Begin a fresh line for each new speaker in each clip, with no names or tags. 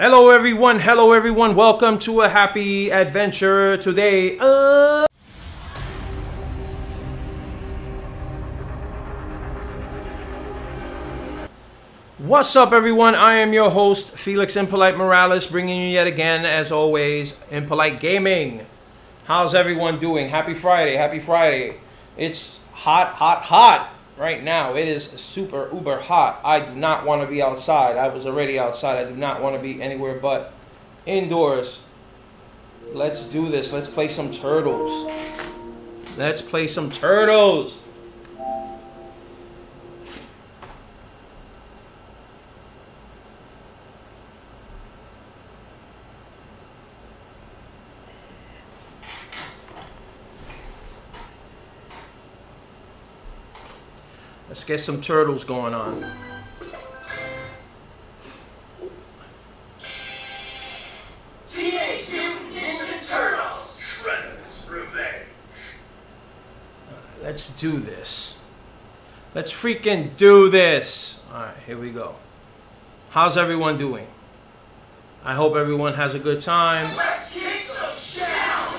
Hello everyone, hello everyone. Welcome to a happy adventure today. Uh... What's up everyone? I am your host Felix Impolite Morales bringing you yet again as always Impolite Gaming. How's everyone doing? Happy Friday. Happy Friday. It's hot, hot, hot right now. It is super uber hot. I do not want to be outside. I was already outside. I do not want to be anywhere but indoors. Let's do this. Let's play some turtles. Let's play some turtles. Get some turtles going on.
Teenage Mutant Ninja Turtles! Shredder's Revenge!
Let's do this. Let's freaking do this. Alright, here we go. How's everyone doing? I hope everyone has a good time.
Let's kick some shell!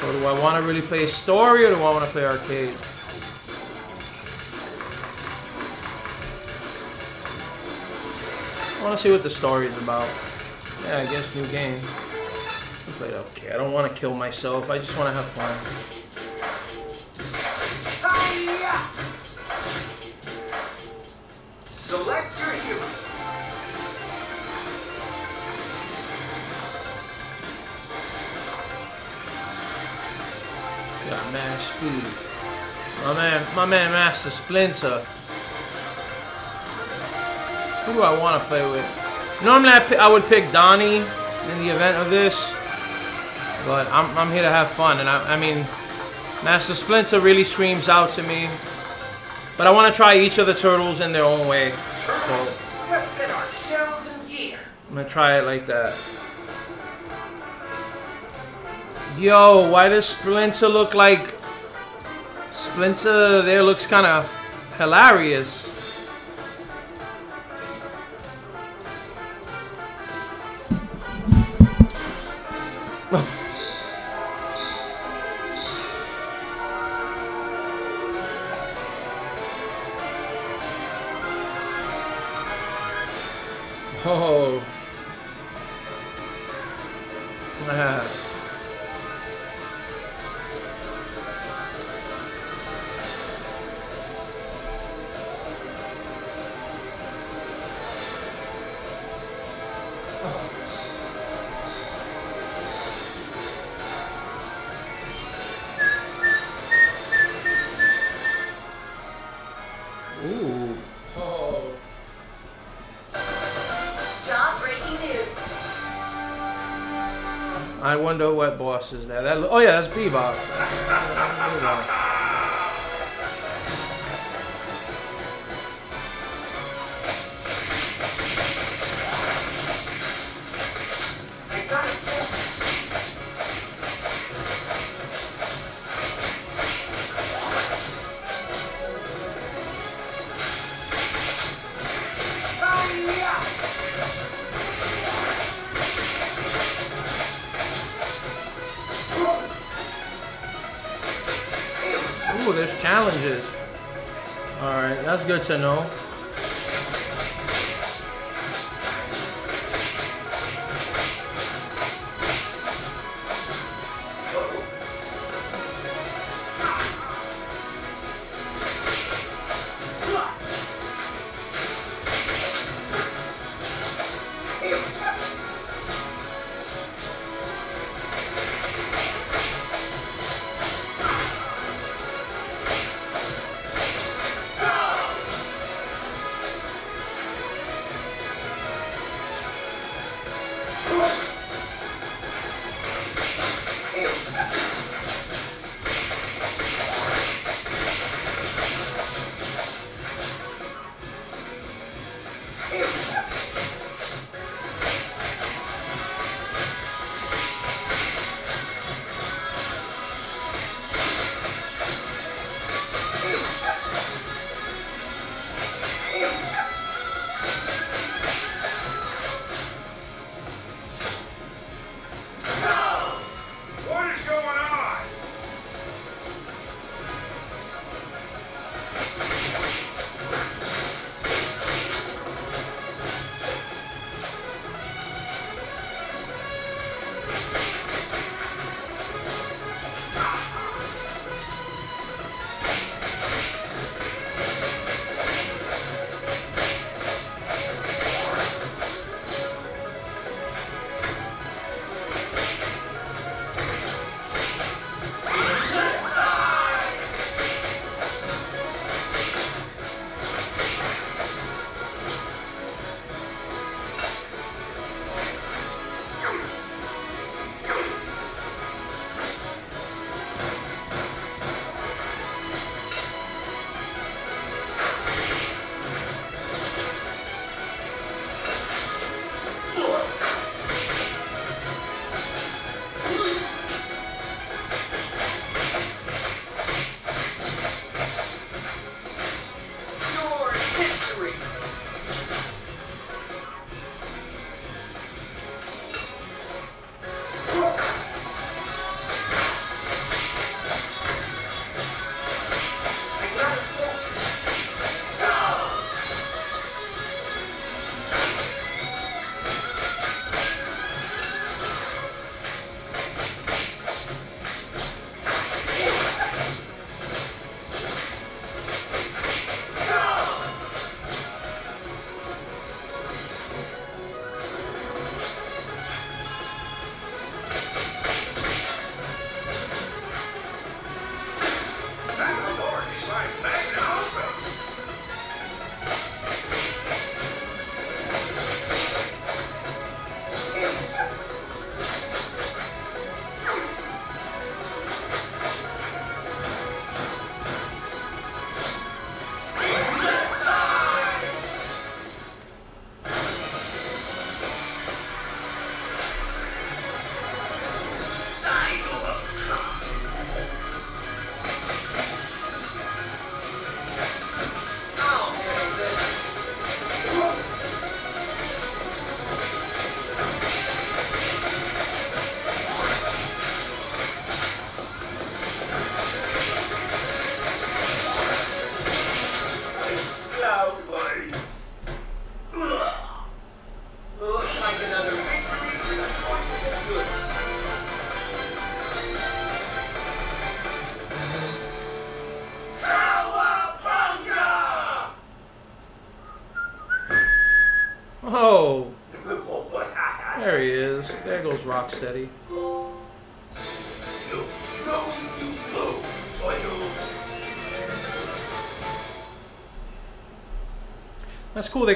So do I want to really play a story or do I want to play arcade? Want to see what the story is about. Yeah, I guess new game. I played okay. I don't want to kill myself. I just want to have fun.
Select your hero.
Got mad speed. My man, my man, Master Splinter. Who do I want to play with? Normally, I, I would pick Donnie in the event of this, but I'm, I'm here to have fun, and I, I mean, Master Splinter really screams out to me. But I want to try each of the turtles in their own way.
Turtles, let's get our shells in gear.
I'm gonna try it like that. Yo, why does Splinter look like Splinter there looks kind of hilarious. Wonder what boss is that. that oh yeah, that's Bebop. Bebop. good to know.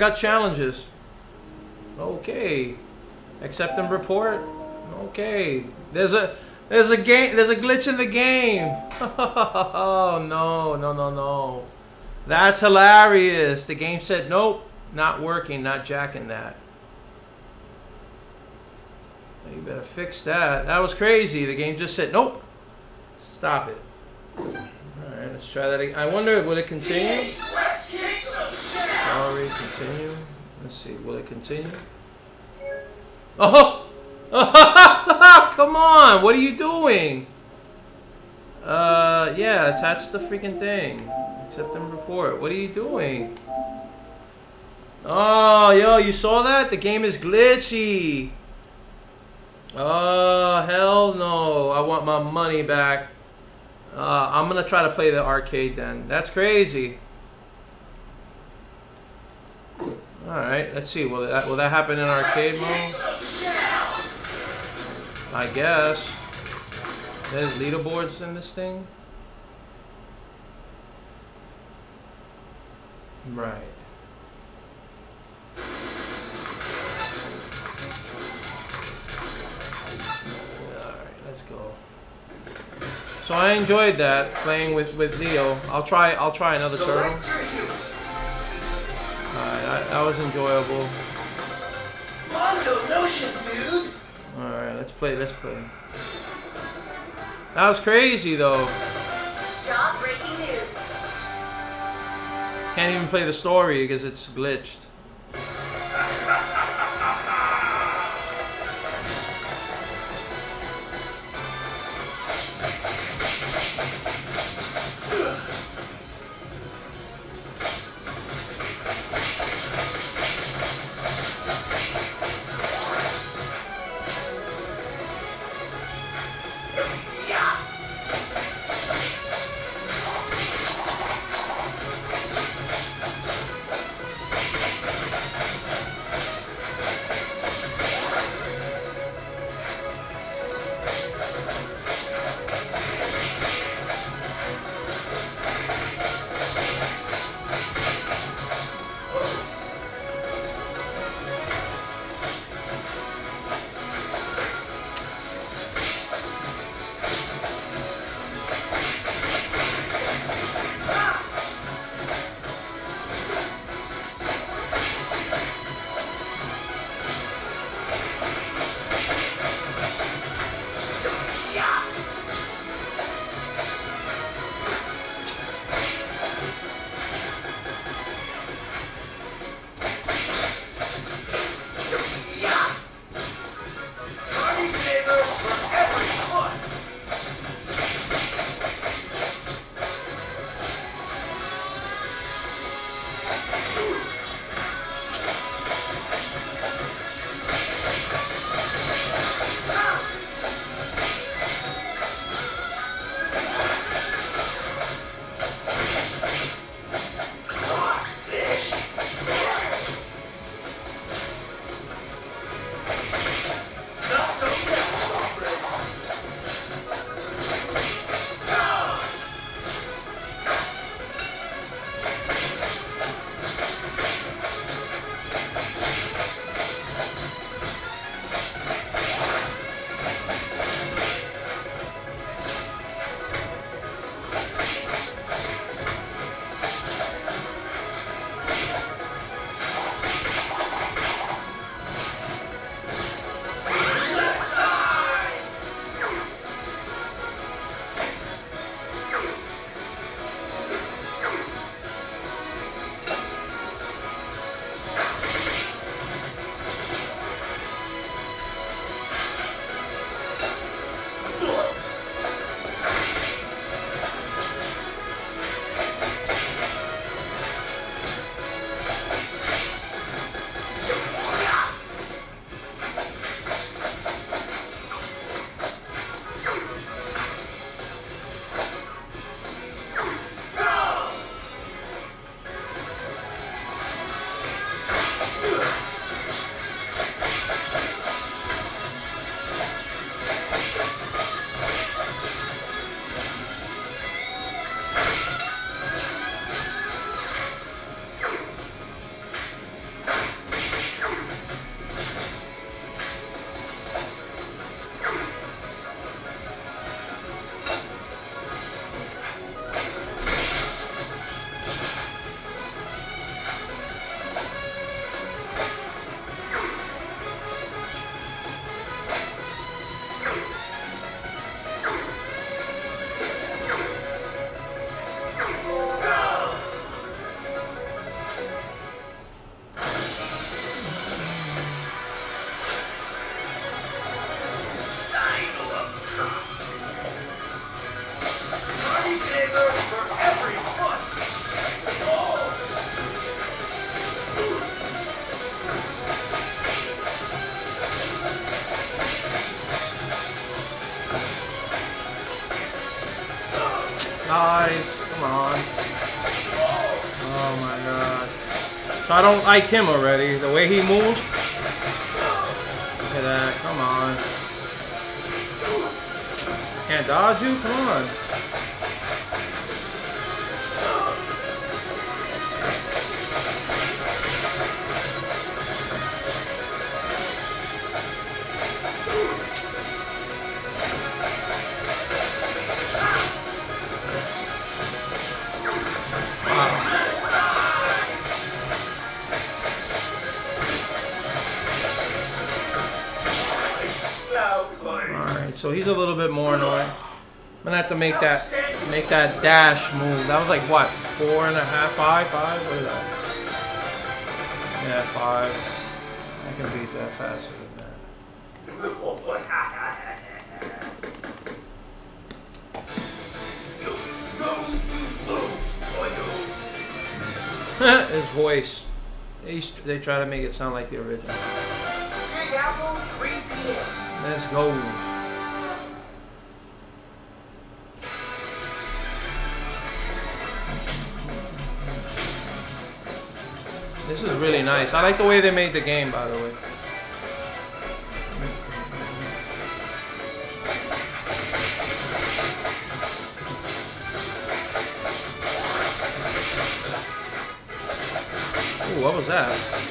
Got challenges. Okay. Accept and report. Okay. There's a there's a game there's a glitch in the game. Oh no, no, no, no. That's hilarious. The game said nope, not working, not jacking that. You better fix that. That was crazy. The game just said nope. Stop it. Alright, let's try that again. I wonder will it continue? Continue. Let's see, will it continue? Oh! Come on, what are you doing? Uh, yeah, attach the freaking thing. Accept and report. What are you doing? Oh, yo, you saw that? The game is glitchy. Oh, hell no. I want my money back. Uh, I'm gonna try to play the arcade then. That's crazy. All right, let's see. Will that will that happen in arcade mode? I guess. There's leaderboards in this thing. Right. All right, let's go. So I enjoyed that playing with with Leo. I'll try I'll try another turtle.
Select your hero.
Alright, that, that was enjoyable.
Mondo notion, dude.
Alright, let's play, let's play. That was crazy though.
Job breaking news.
Can't even play the story because it's glitched. don't like him already. The way he moves. Look at that. Come on. Can't dodge you? Come on. Make that make that dash move. That was like what, four and a half, five, five? What is that? Yeah, five. I can beat that faster than that. His voice. He's, they try to make it sound like the original.
Big Apple, 3 p.m.
Let's go. This is really nice. I like the way they made the game, by the way. Ooh, what was that?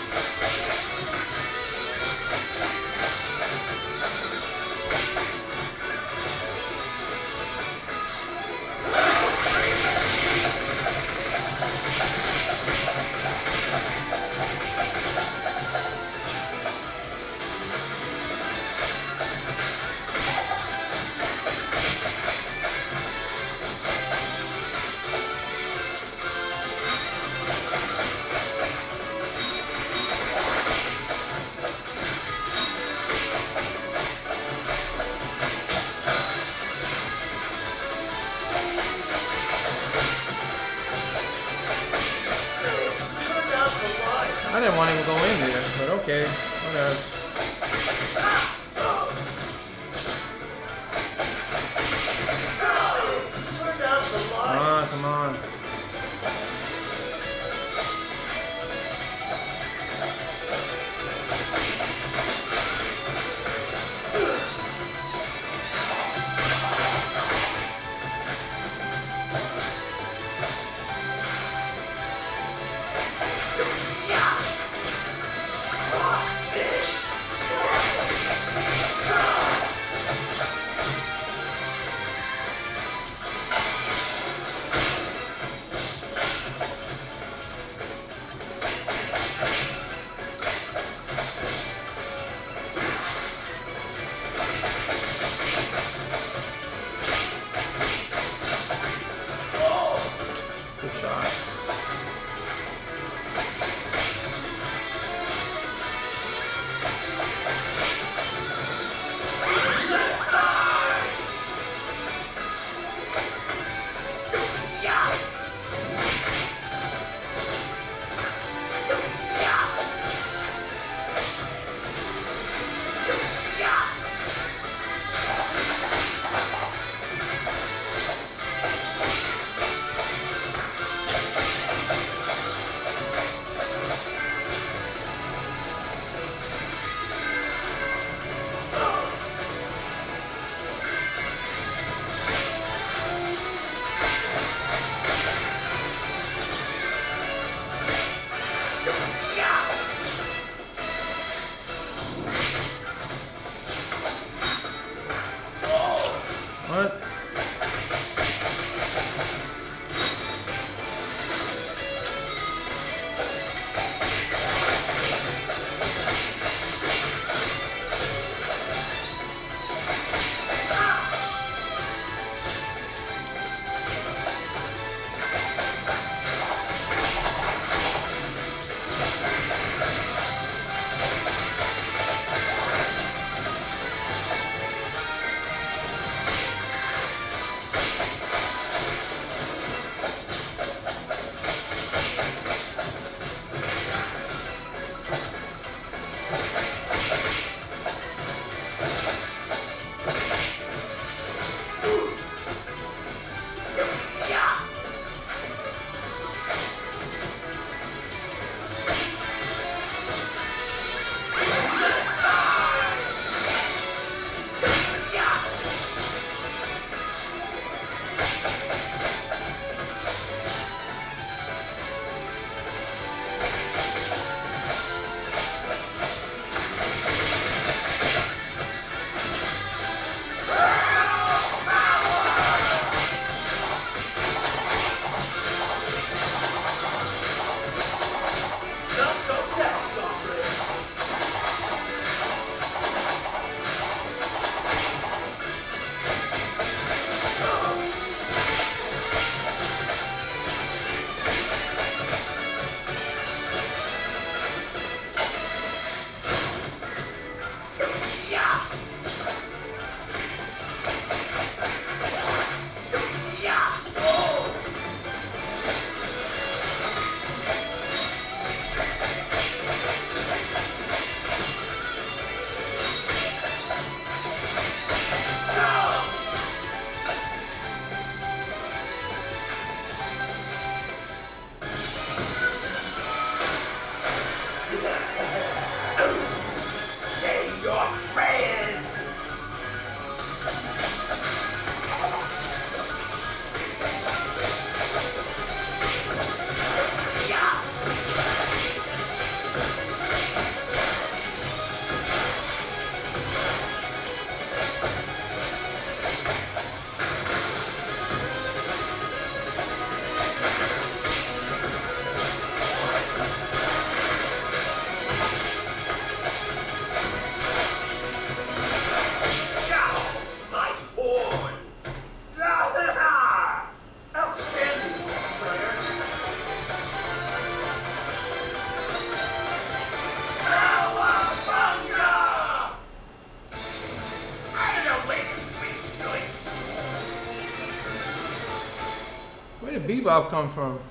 Bebop come from?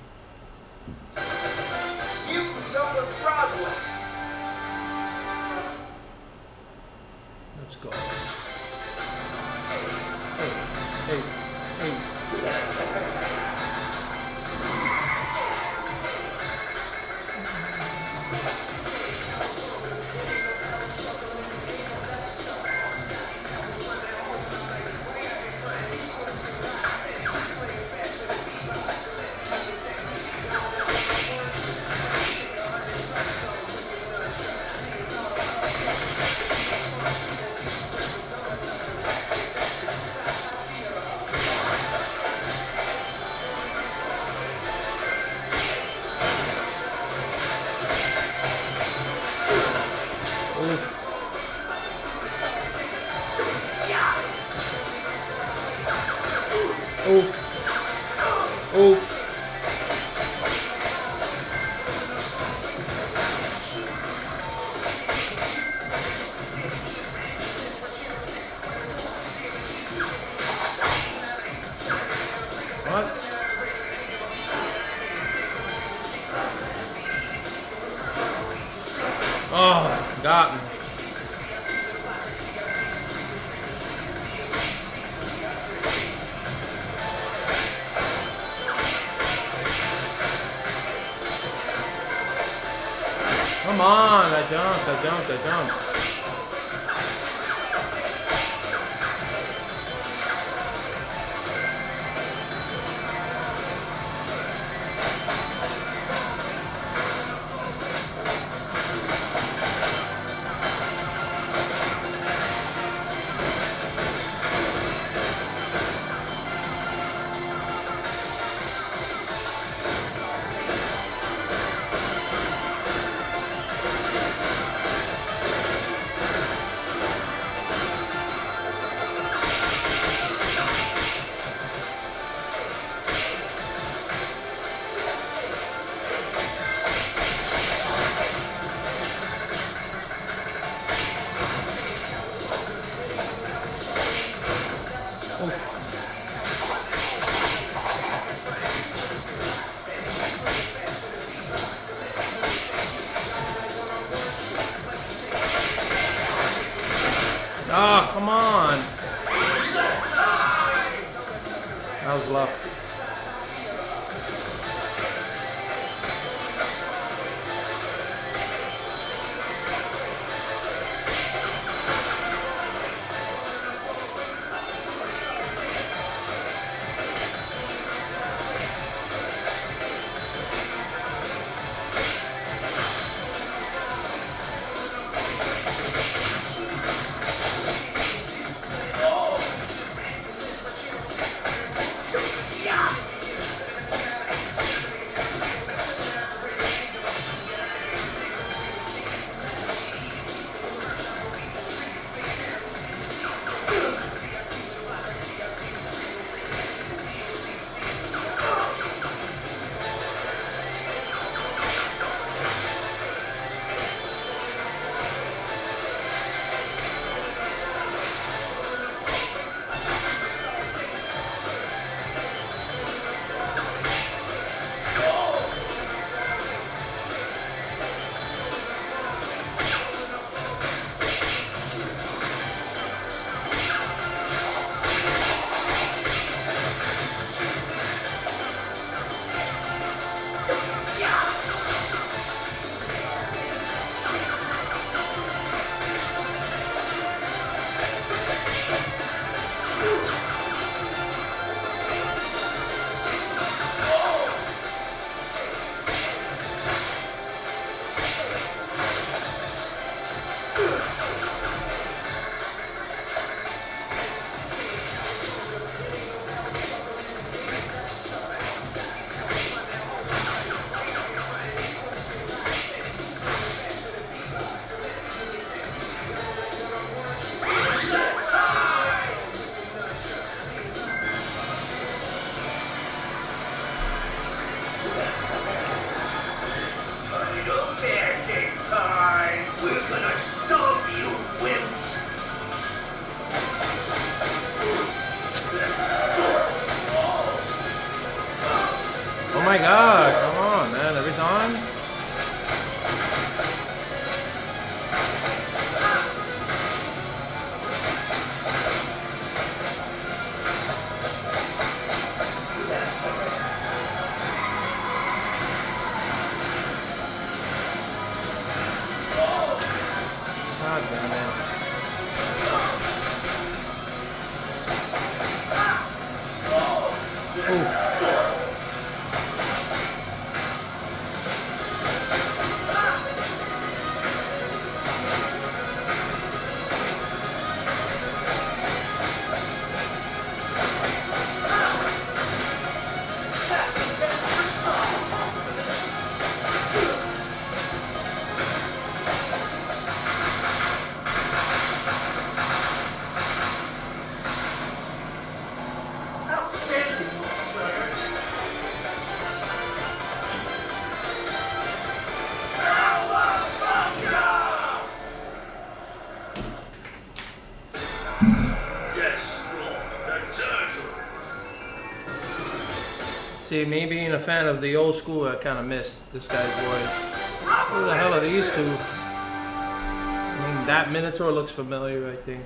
See, me being a fan of the old school, I kind of missed this guy's voice. Who the hell are these two? I mean, that Minotaur looks familiar, I think.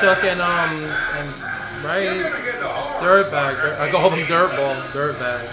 Chuck and um and right Dirtbag. I call him dirt bag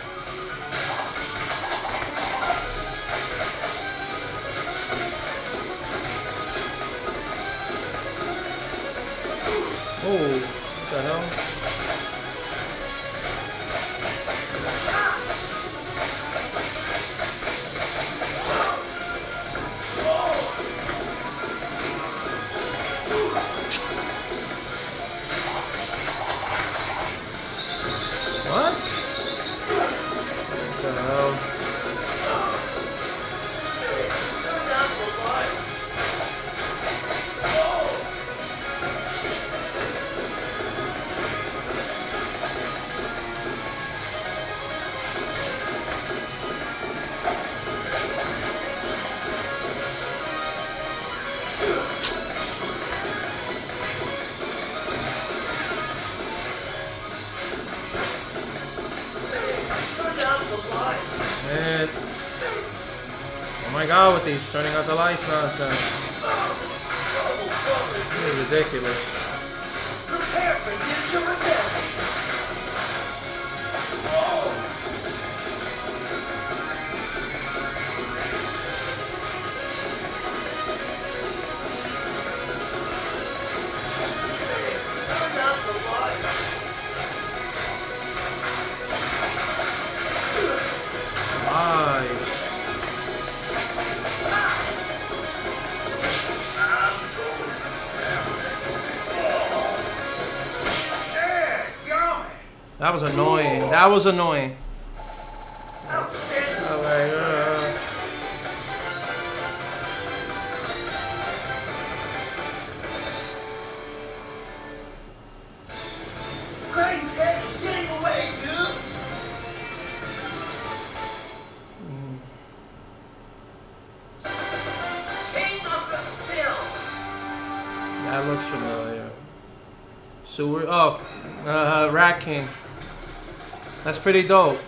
That was annoying. pretty dope.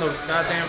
Come right when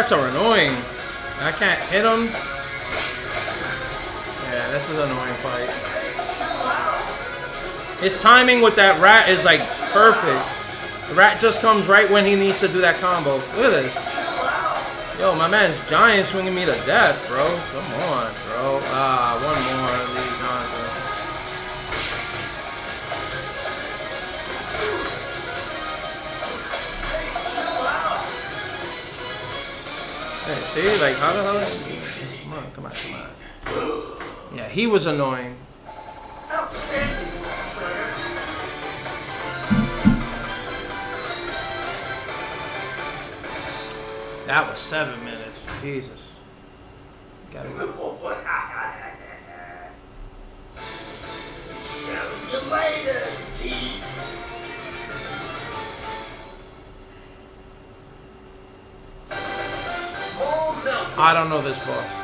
rats are annoying. I can't hit them. Yeah, this is an annoying fight. His timing with that rat is like perfect. The rat just comes right when he needs to do that combo. Look at this. Yo, my man's giant swinging me to death, bro. Come on, bro. Ah, one more see, like how the hell? Come on, come on, come on. Yeah, he was annoying. That was seven minutes. Jesus. I don't know this boss.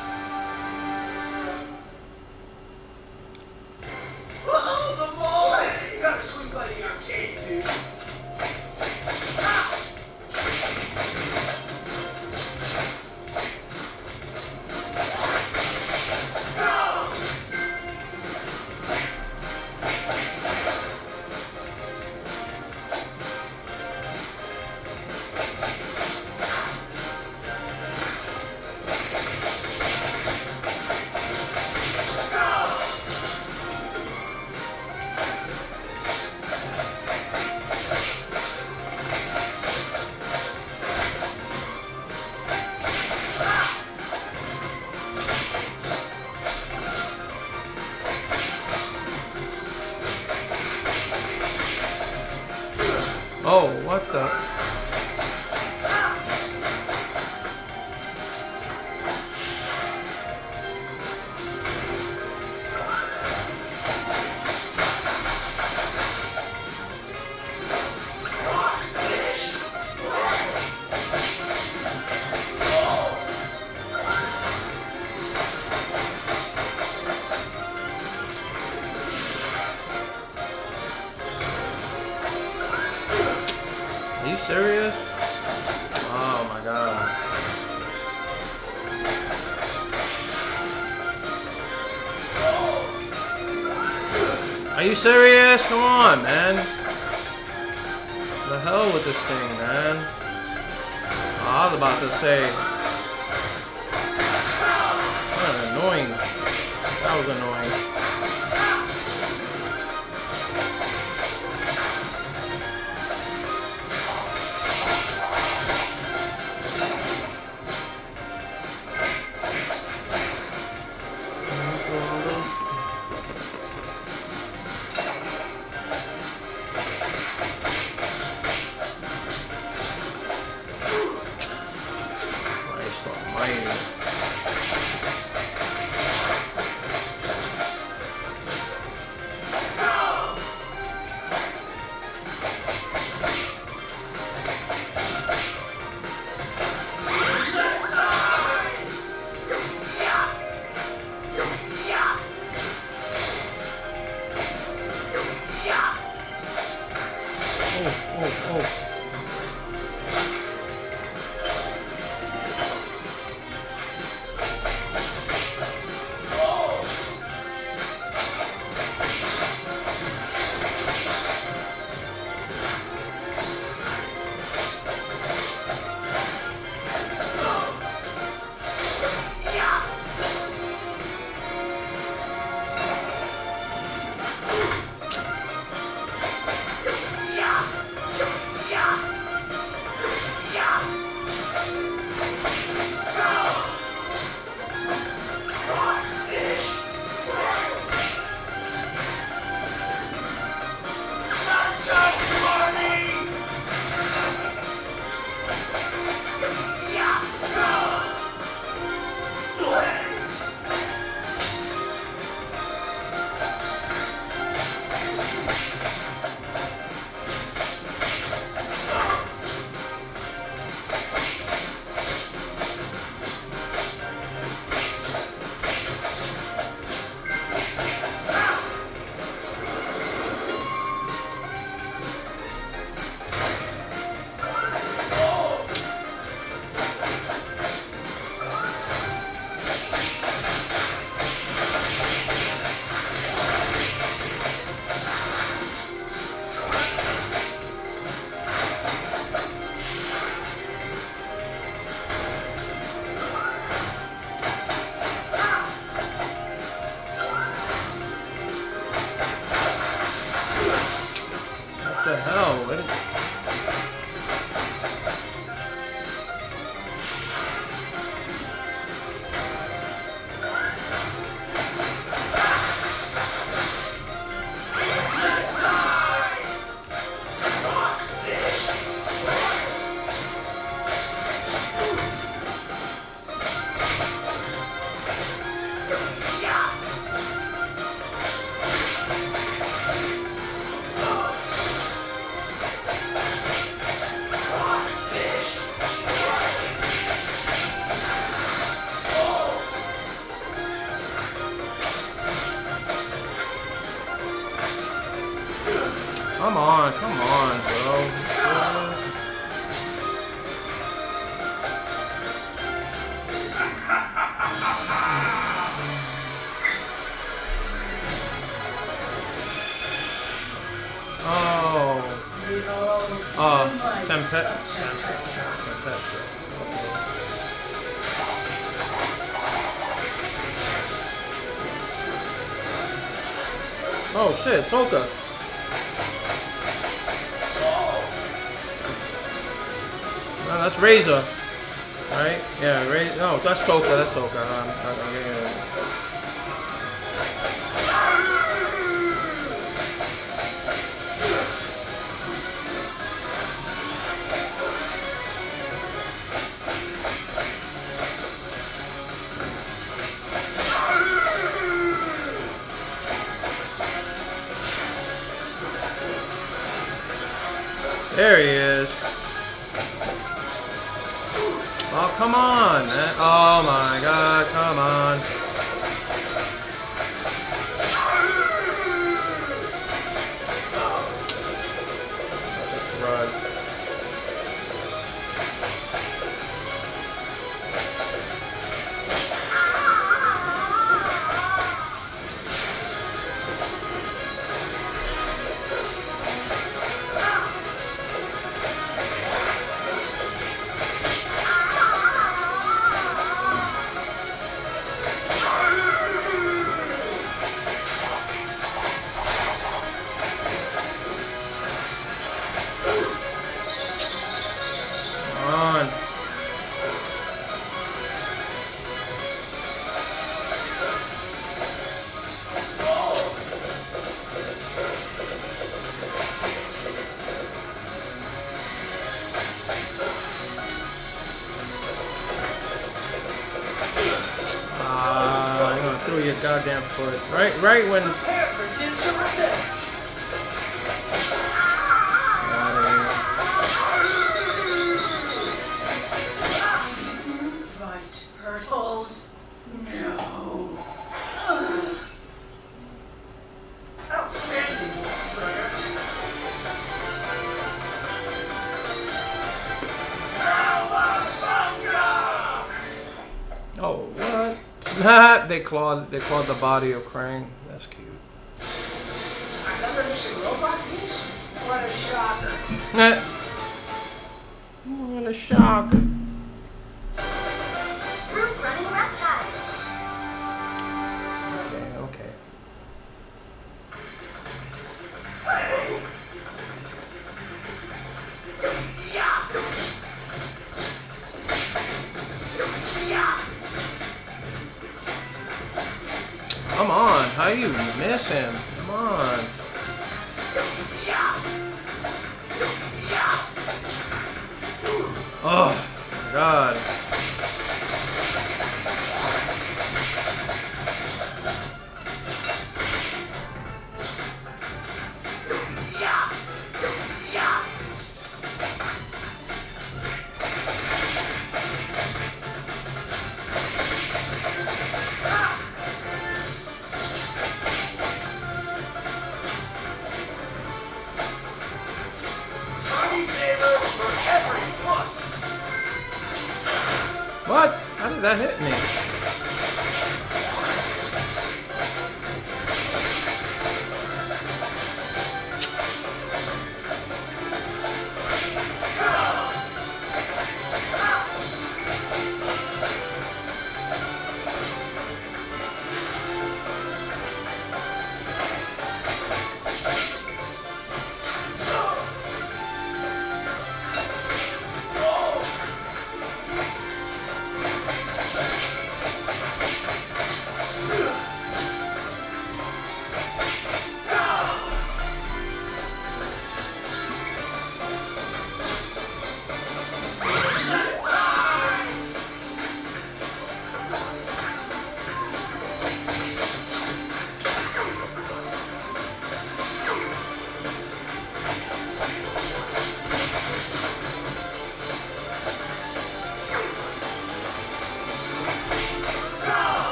Clawed. They clawed the body of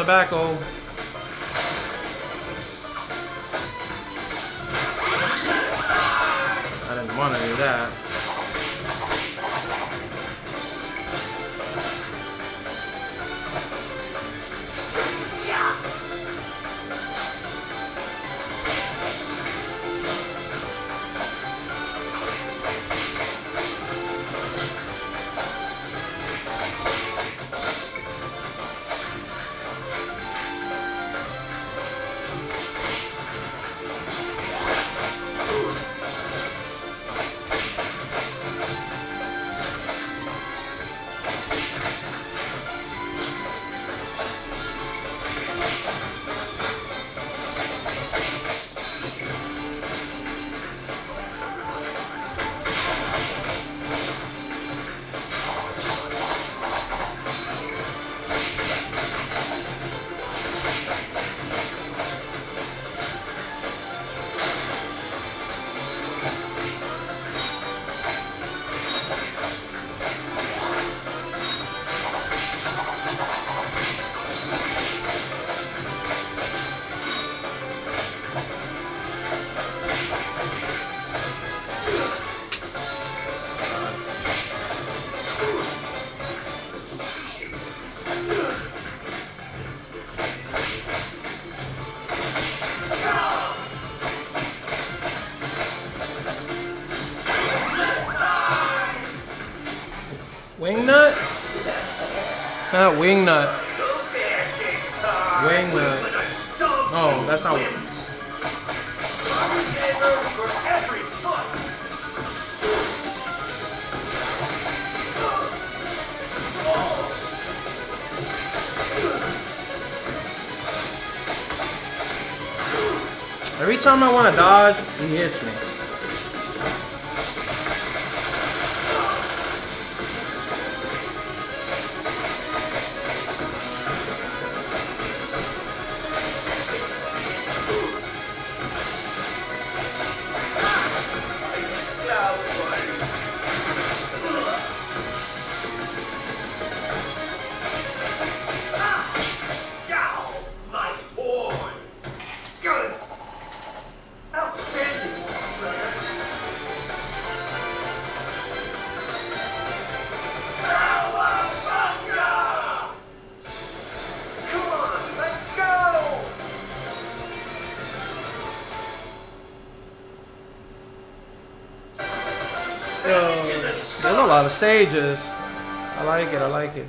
Tobacco.
wingnut the stages. I like it, I like it.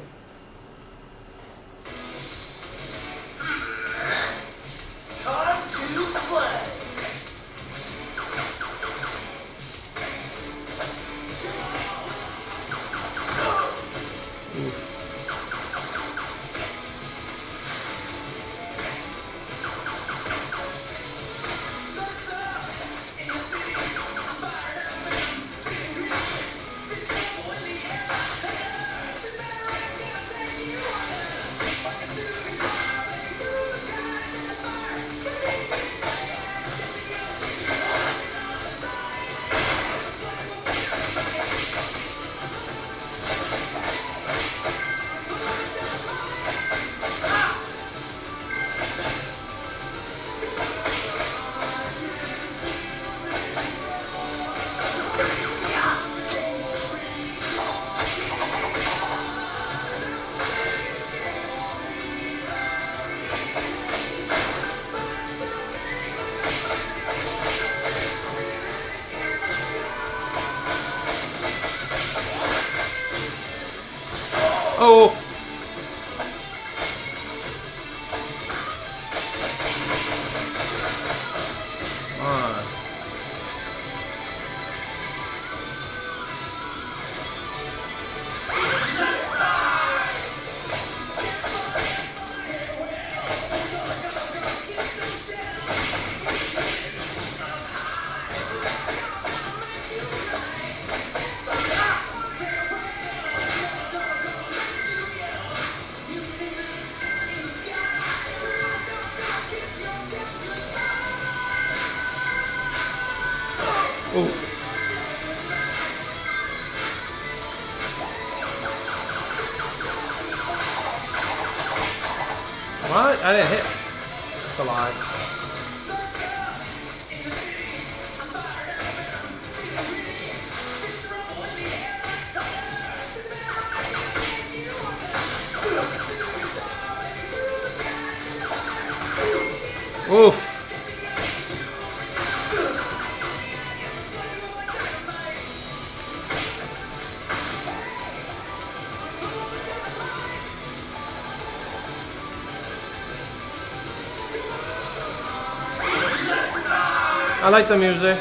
I like the music.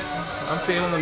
I'm feeling the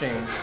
Again,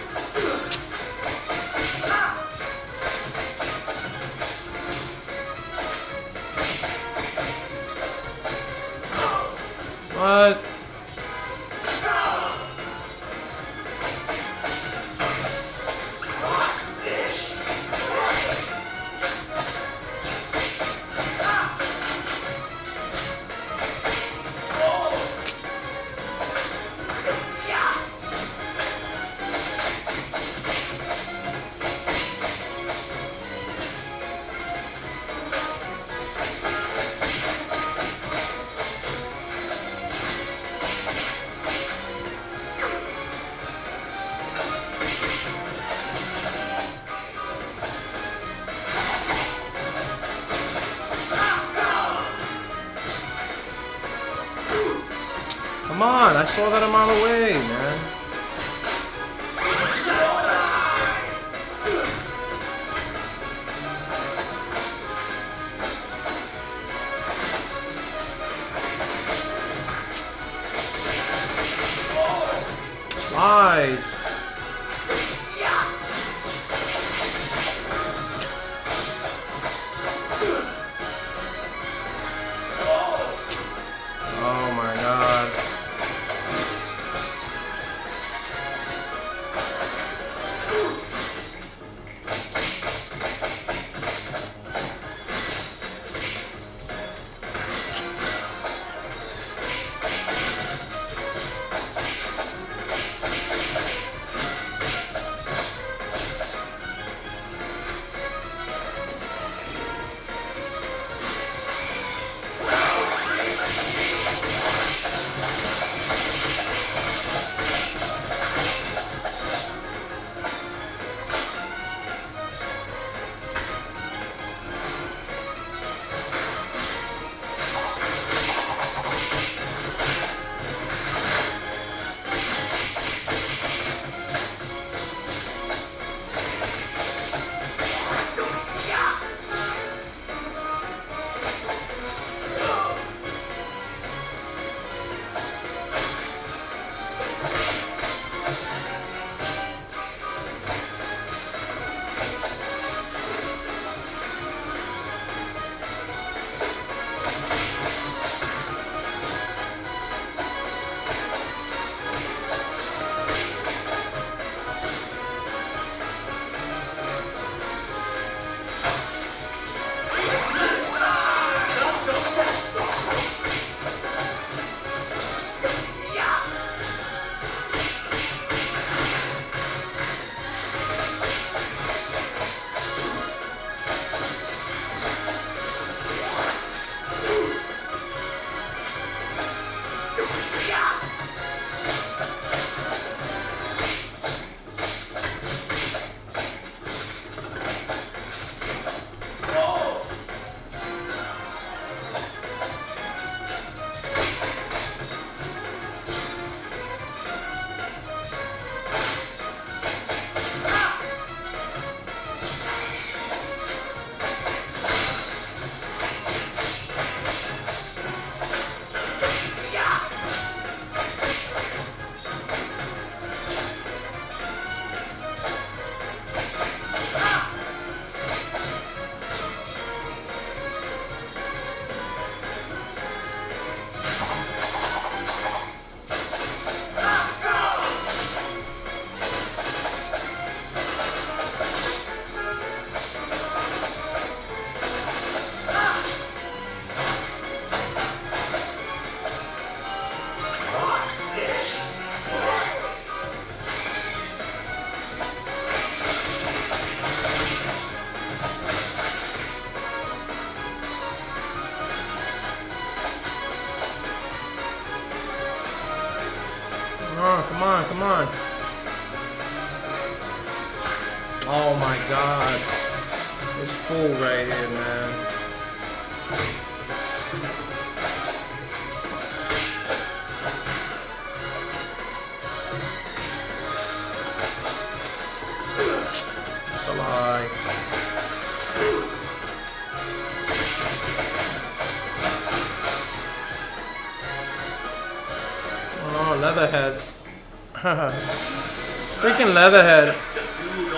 Leatherhead.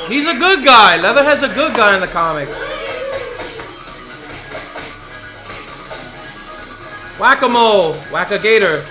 He's a good guy. Leatherhead's a good guy in the comic. Whack-a-mole. Whack-a-gator.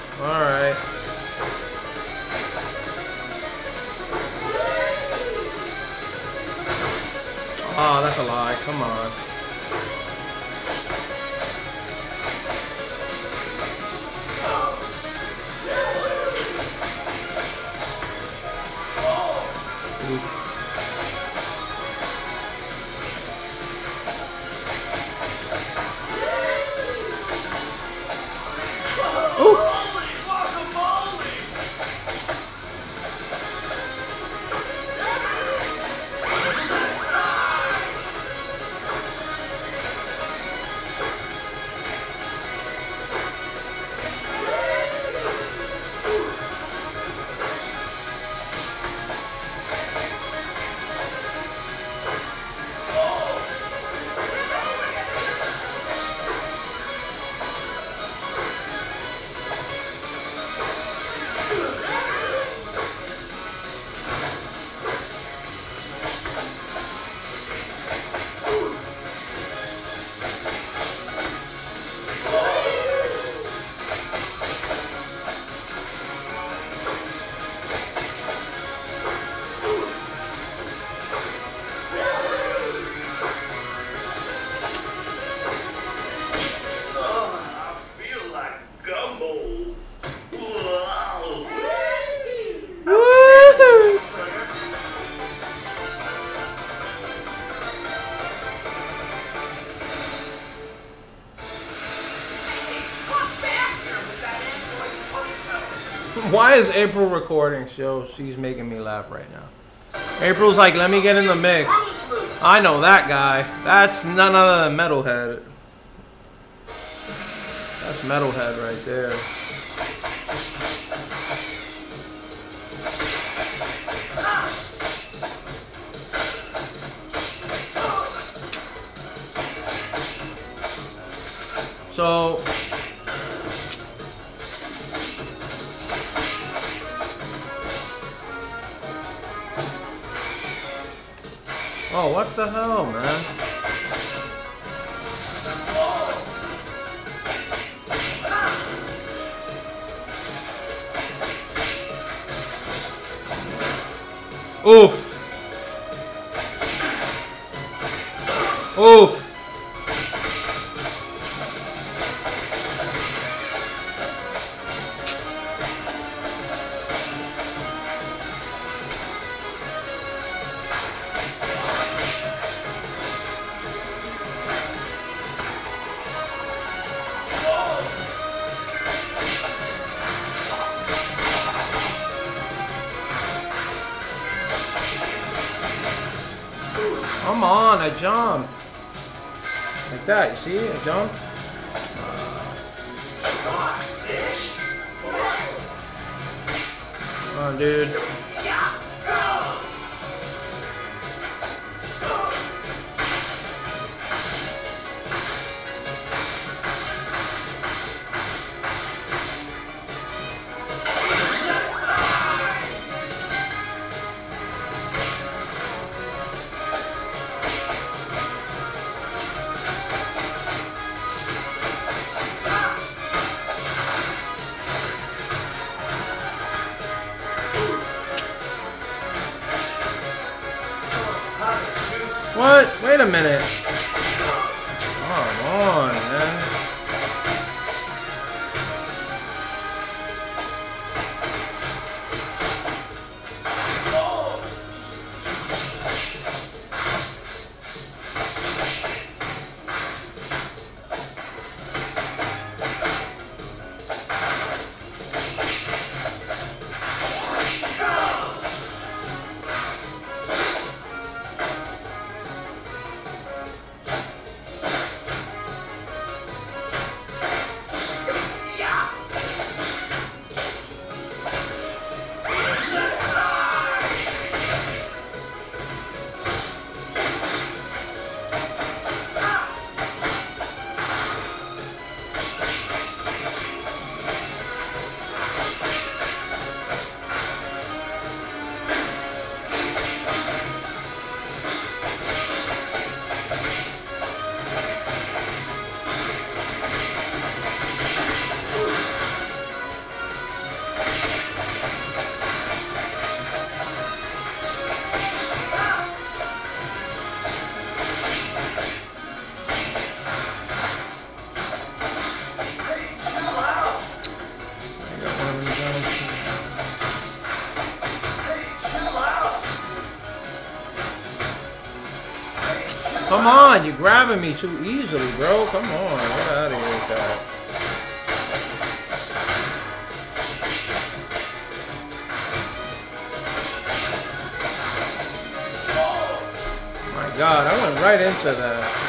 April recording? Show she's making me laugh right now. April's like, let me get in the mix. I know that guy. That's none other than Metalhead. That's Metalhead right there. What the hell, man? Oof.
grabbing me too easily, bro. Come on, get out of here with that. My God, I went right into that.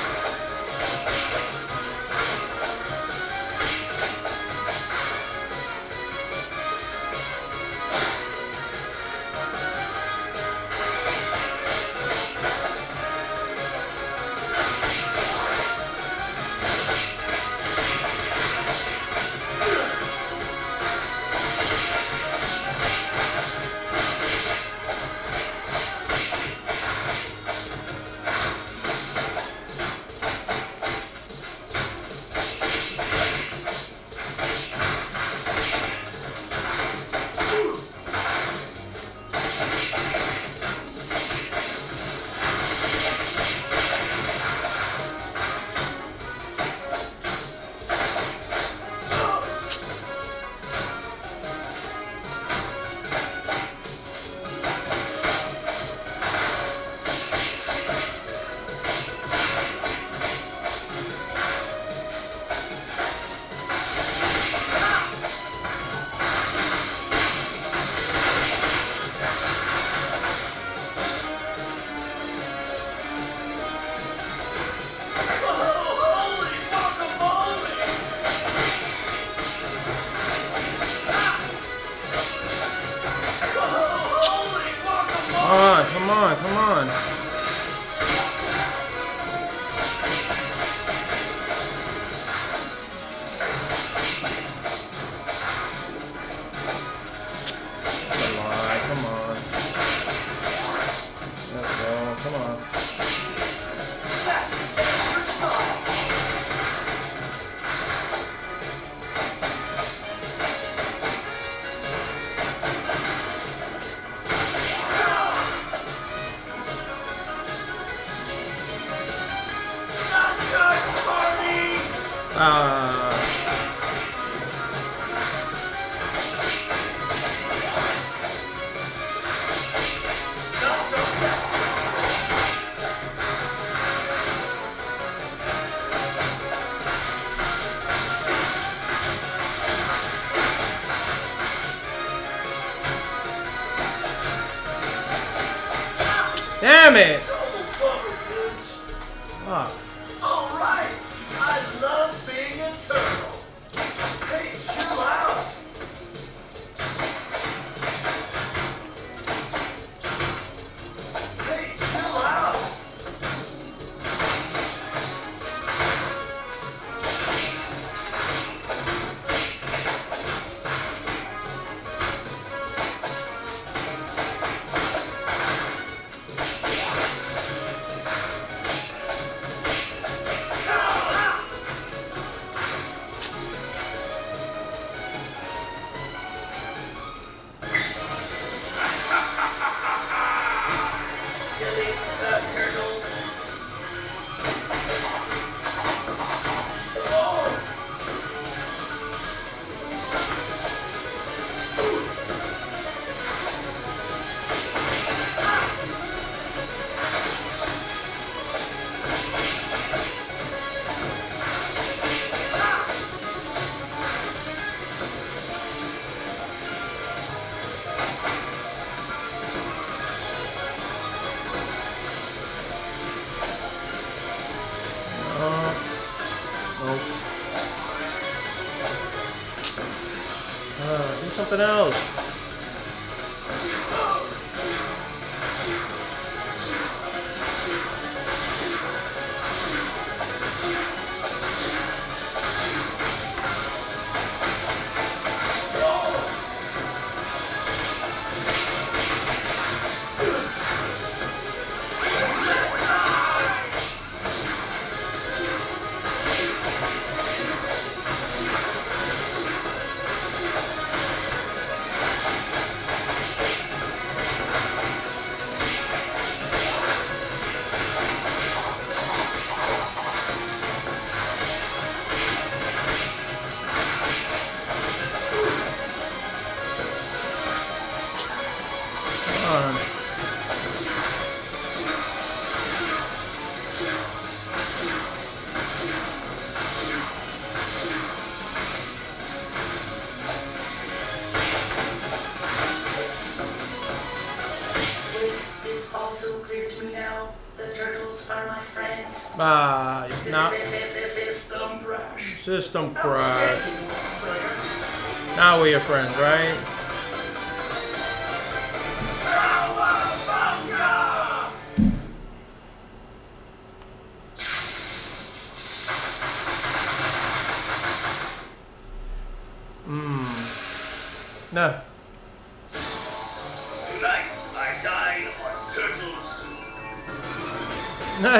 something else.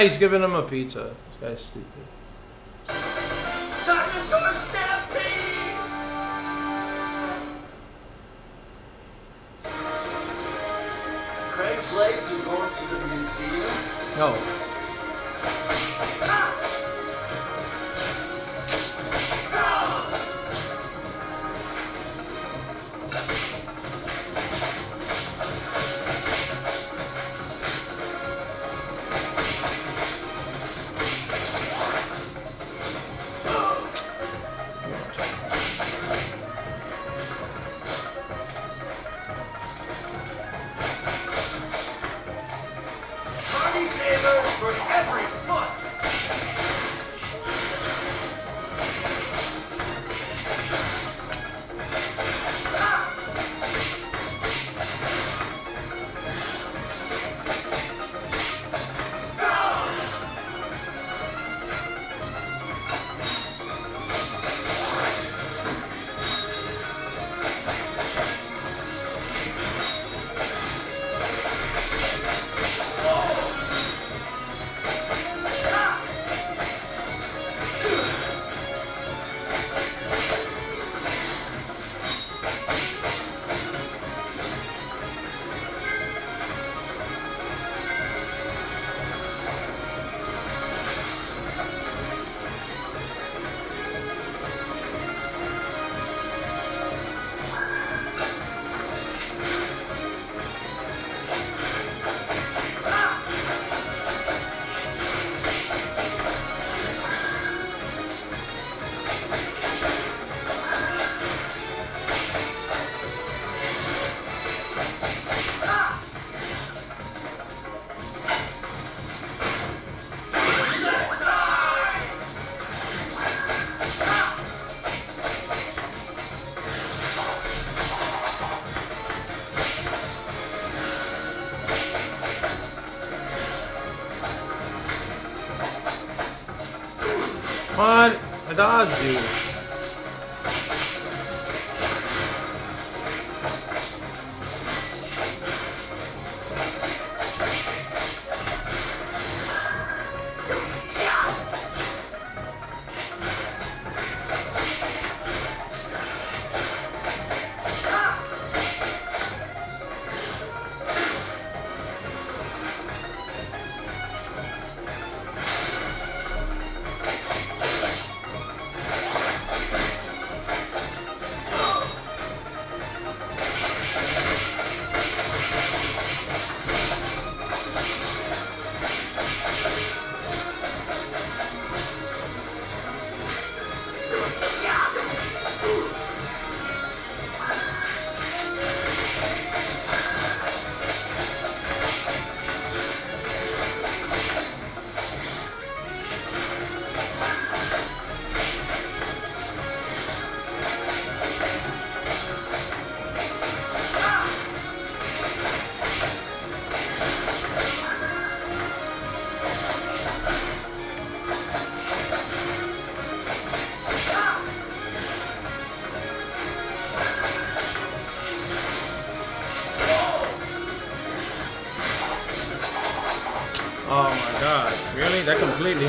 he's giving him a pizza. This guy's stupid.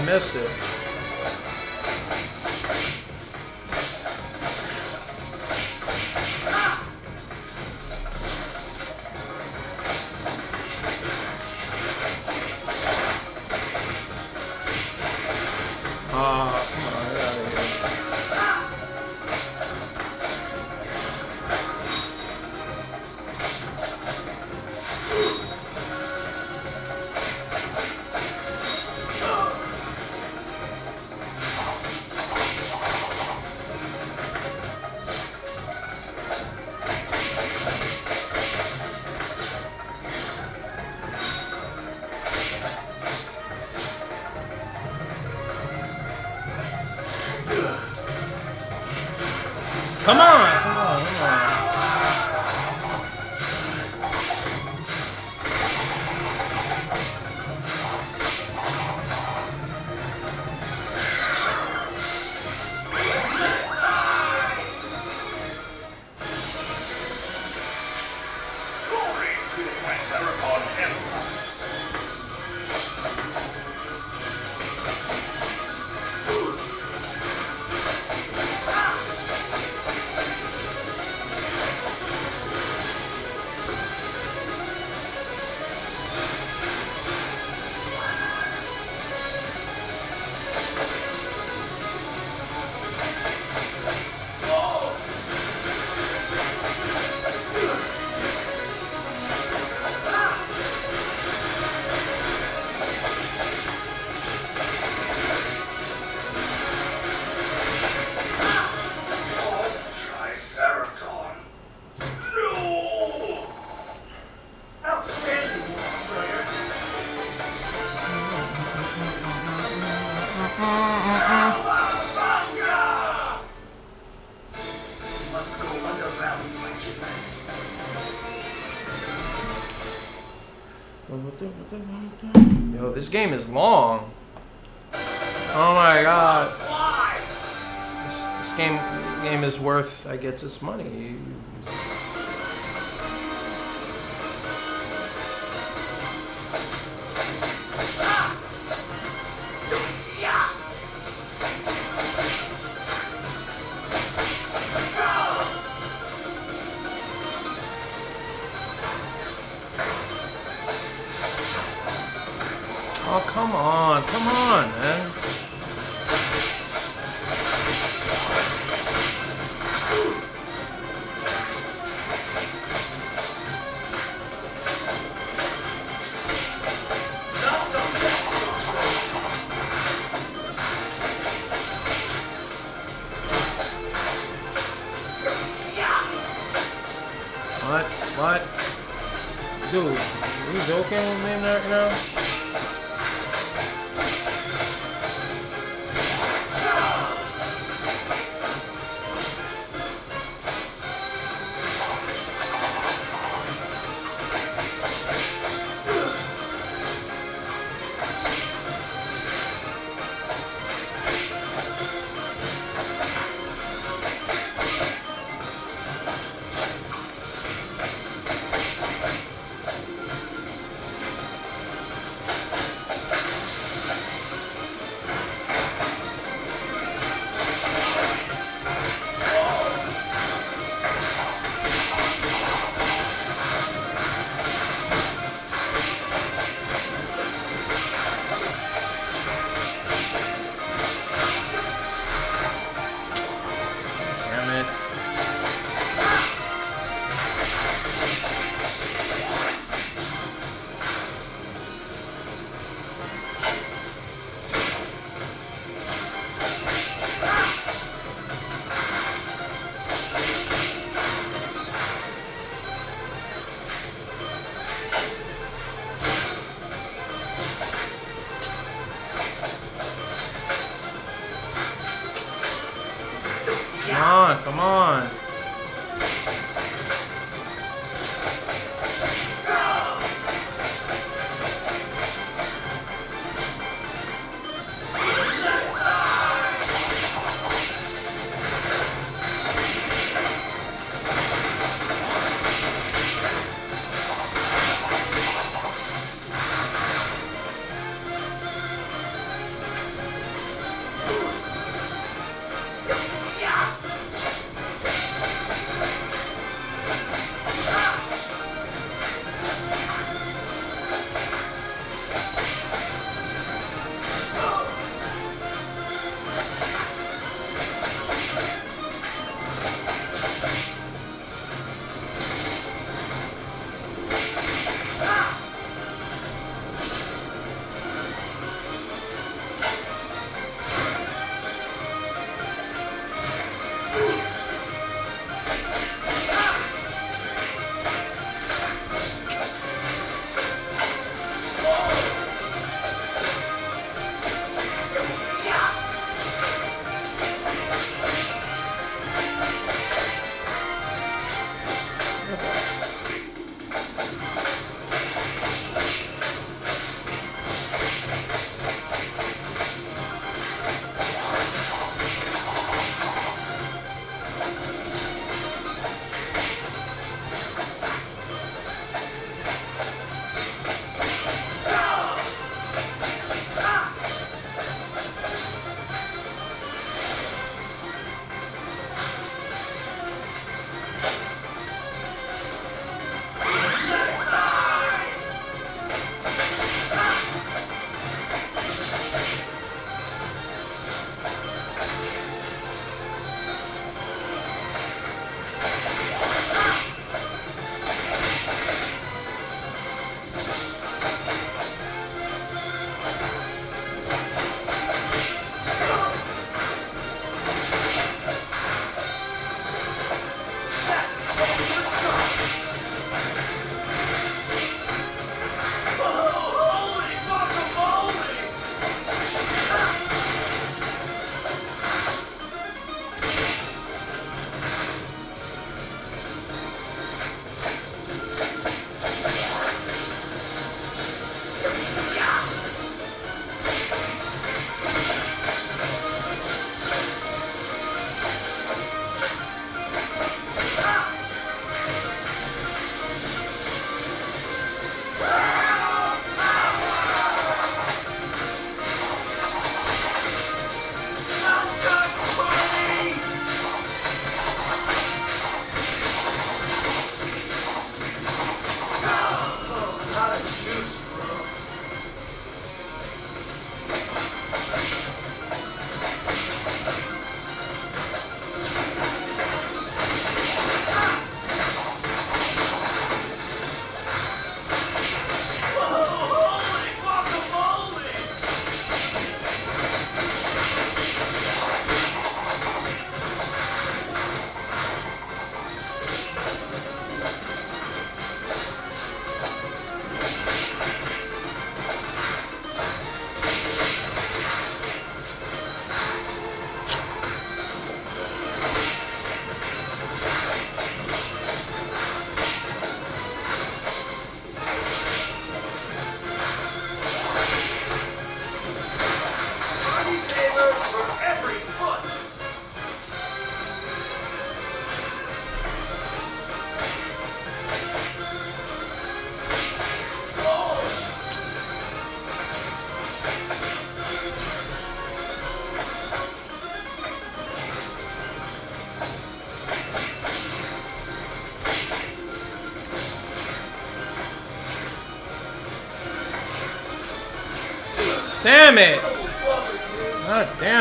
missed it. This game is long.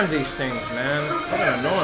these things, man. Annoying.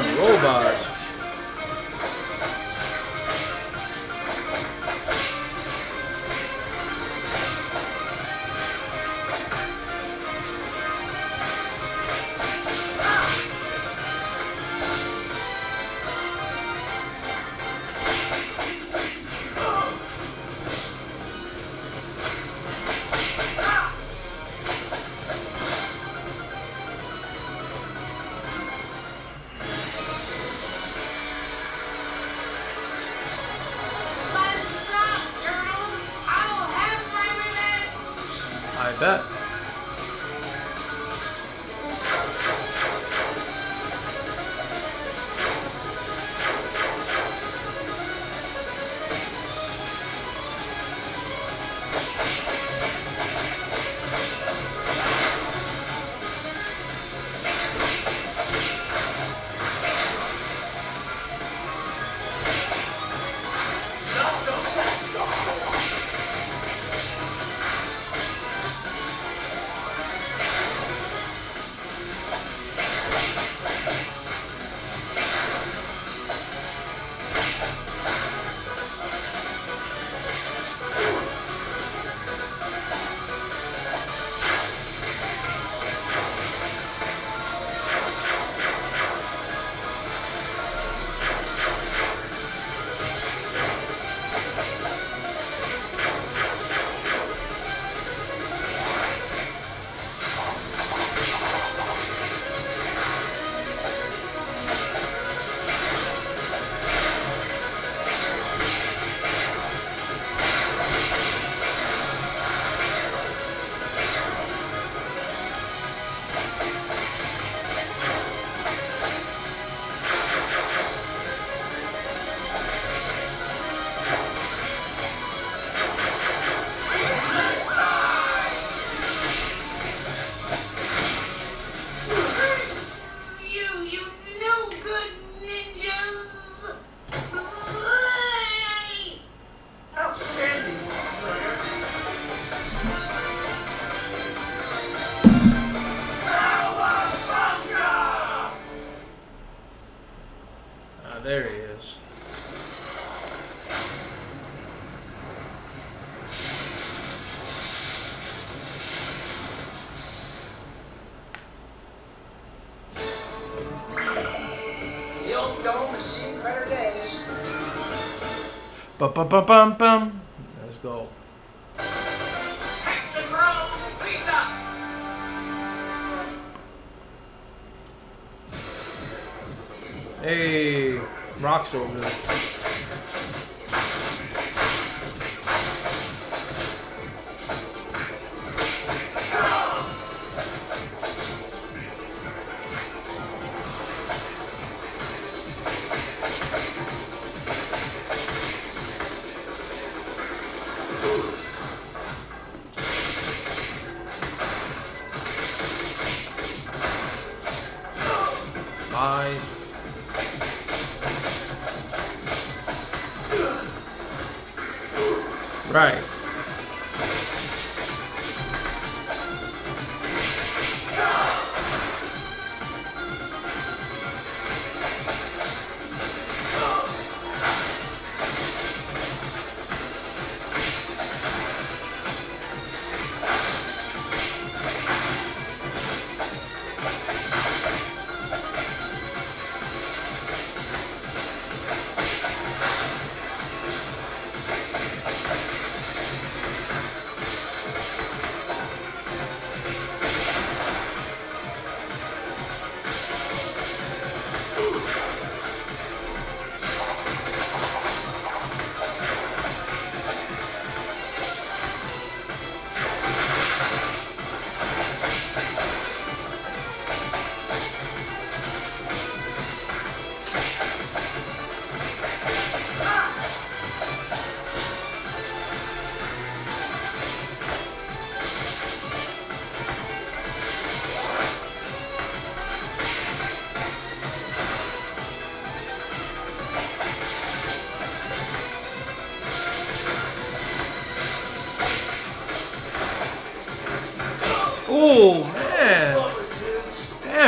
pam, pam, pam, pam.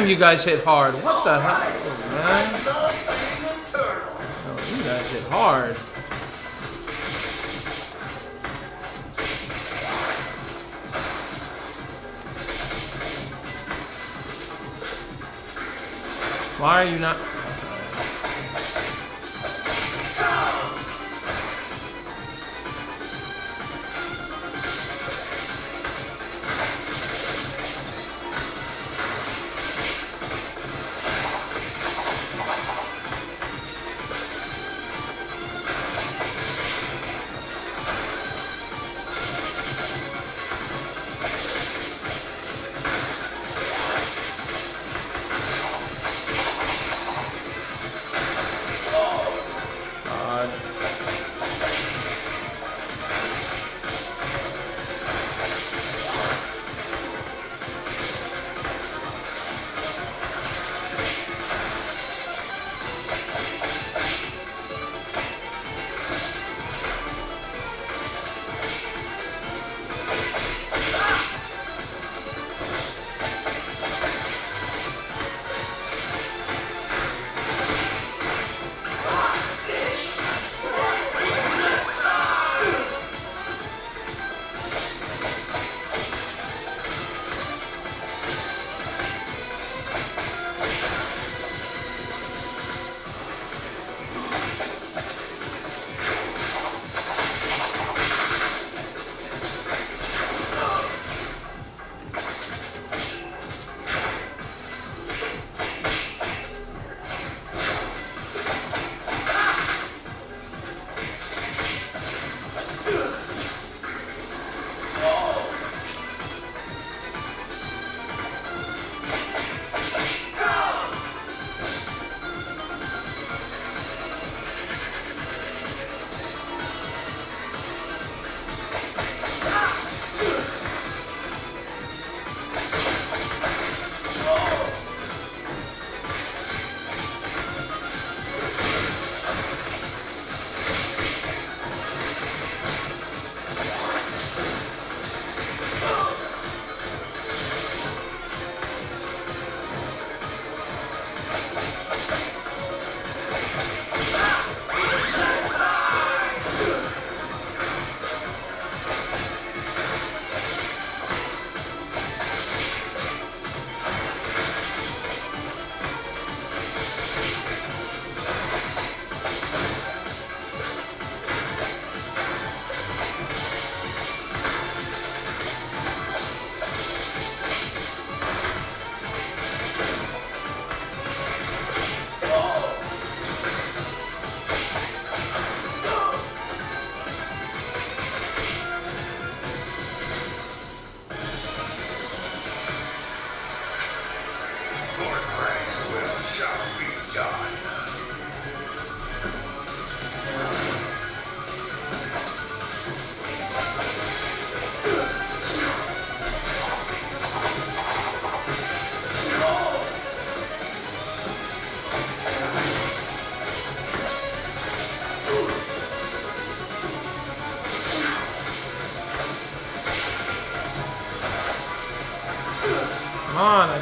Damn, you guys hit hard. What the hell, man? Oh, you guys hit hard. Why are you not?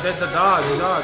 On, the dog, the dog.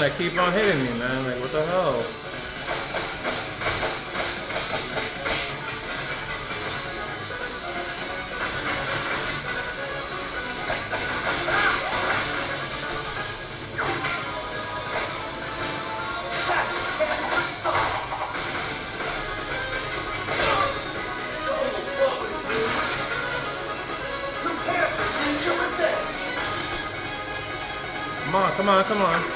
gonna keep on hitting me, man. Like, what the hell? Come on, come on.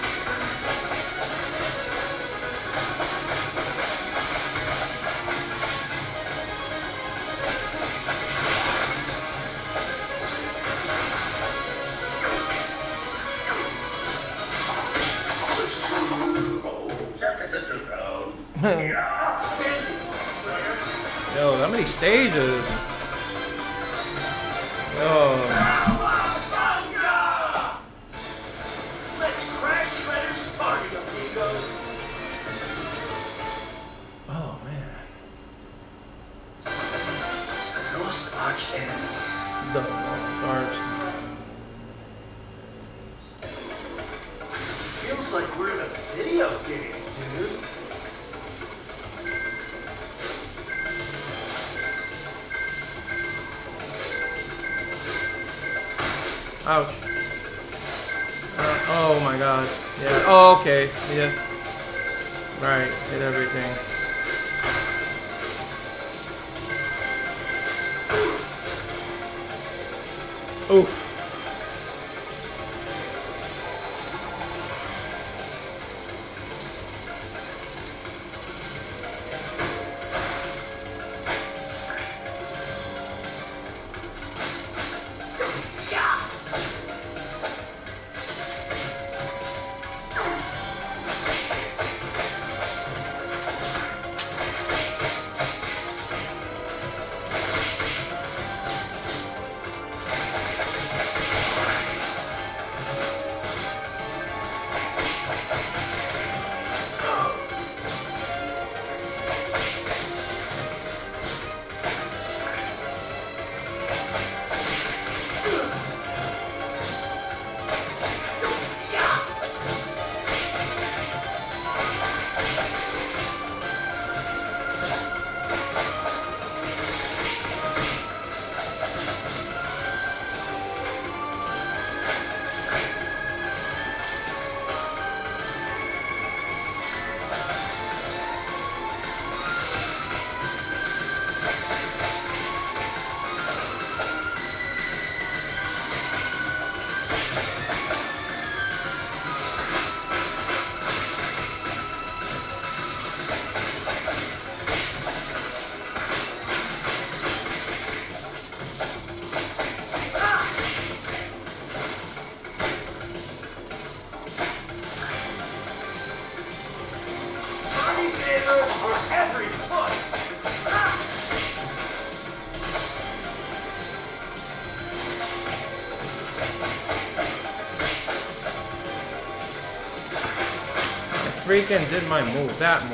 Freaking did my move, that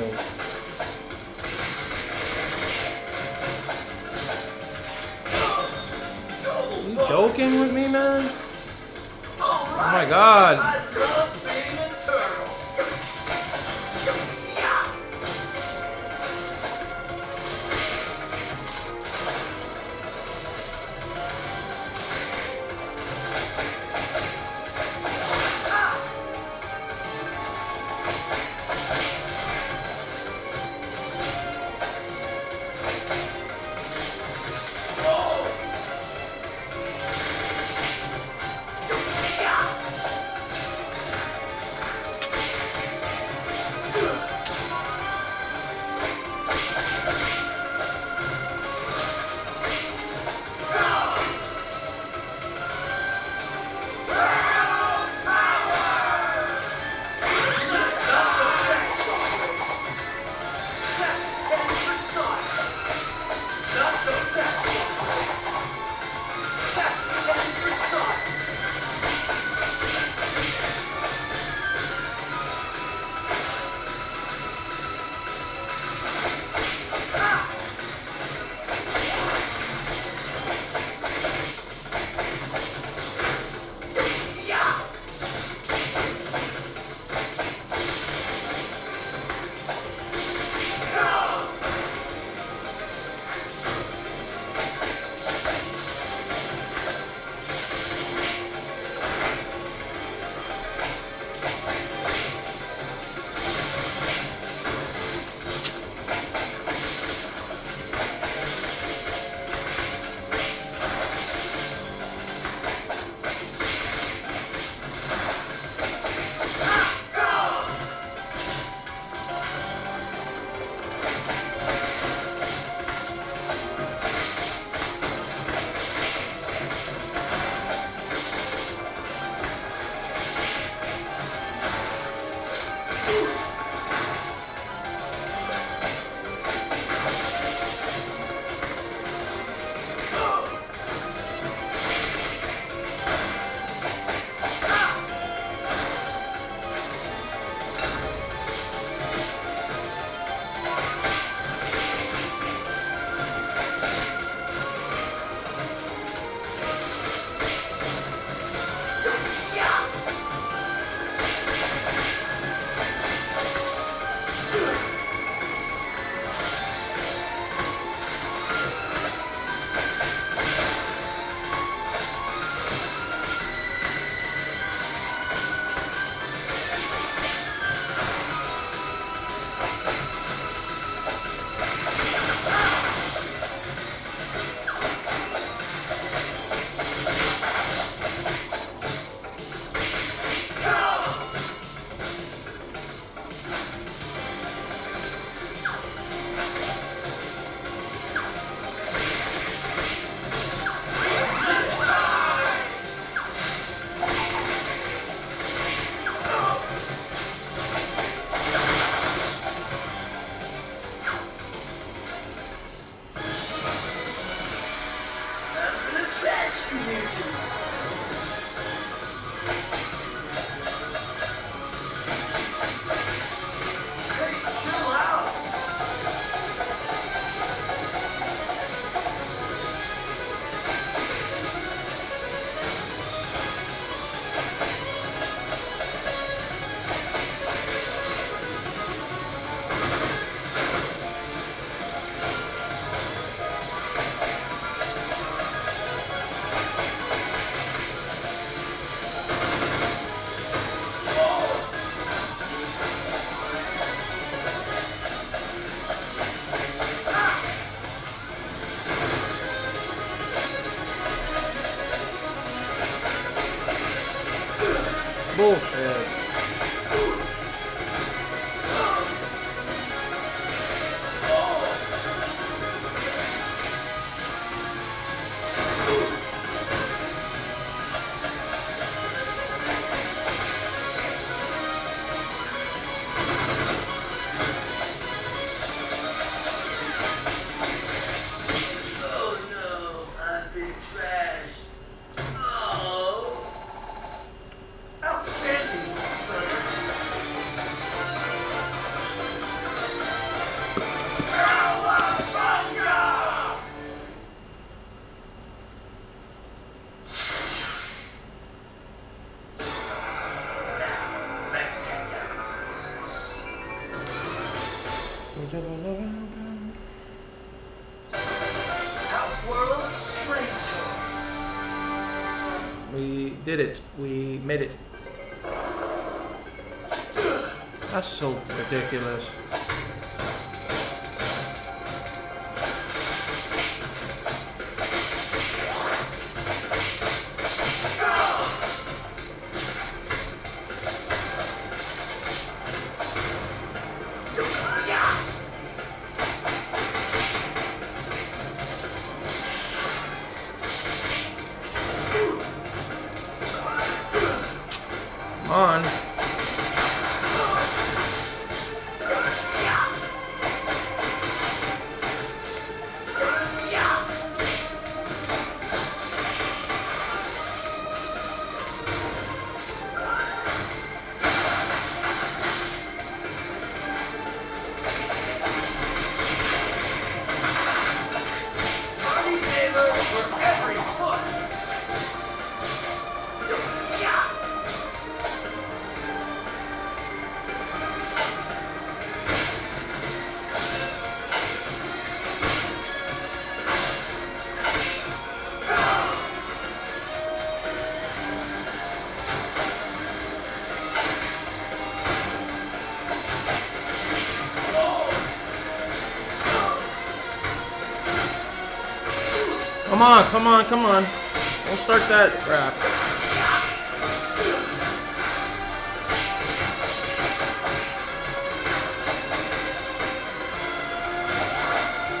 Come on, come on, come on. Don't start that crap.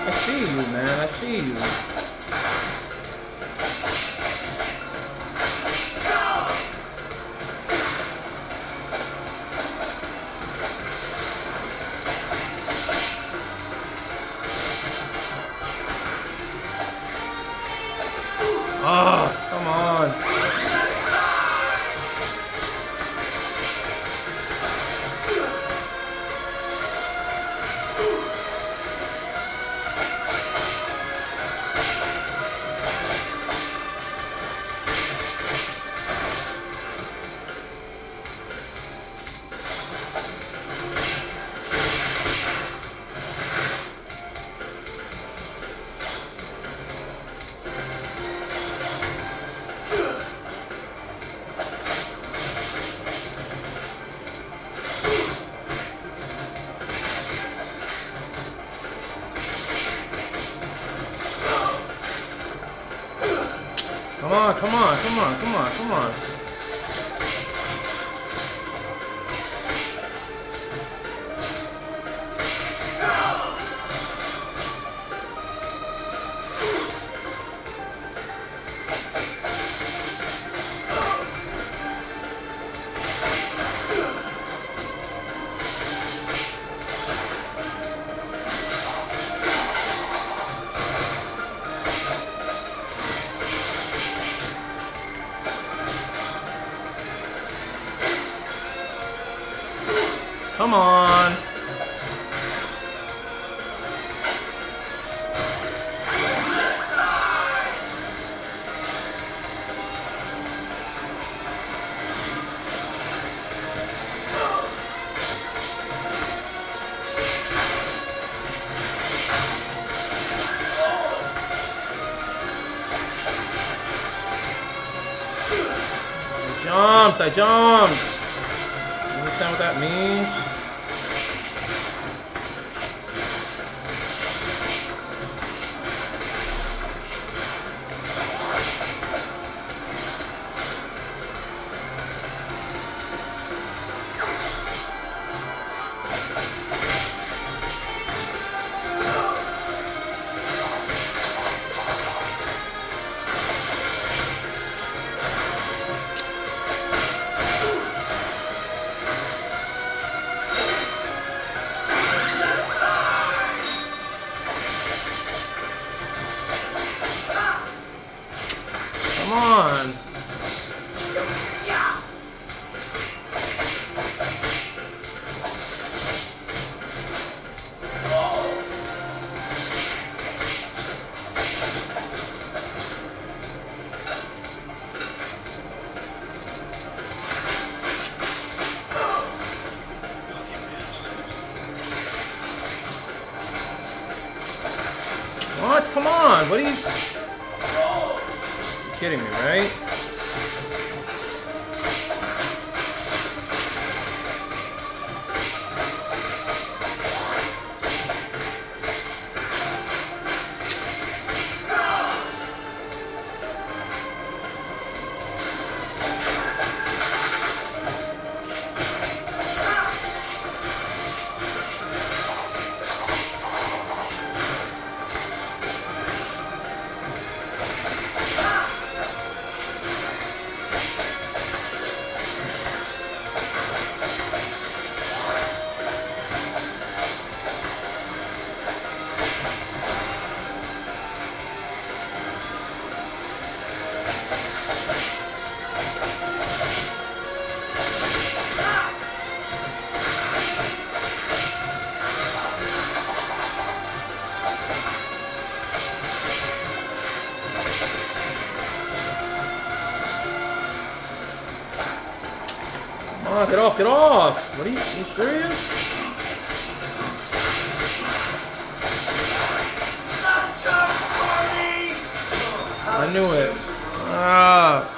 I see you, man. I see you. 가야죠. On, get off, get off! What are you, are you serious? I knew it. Ah,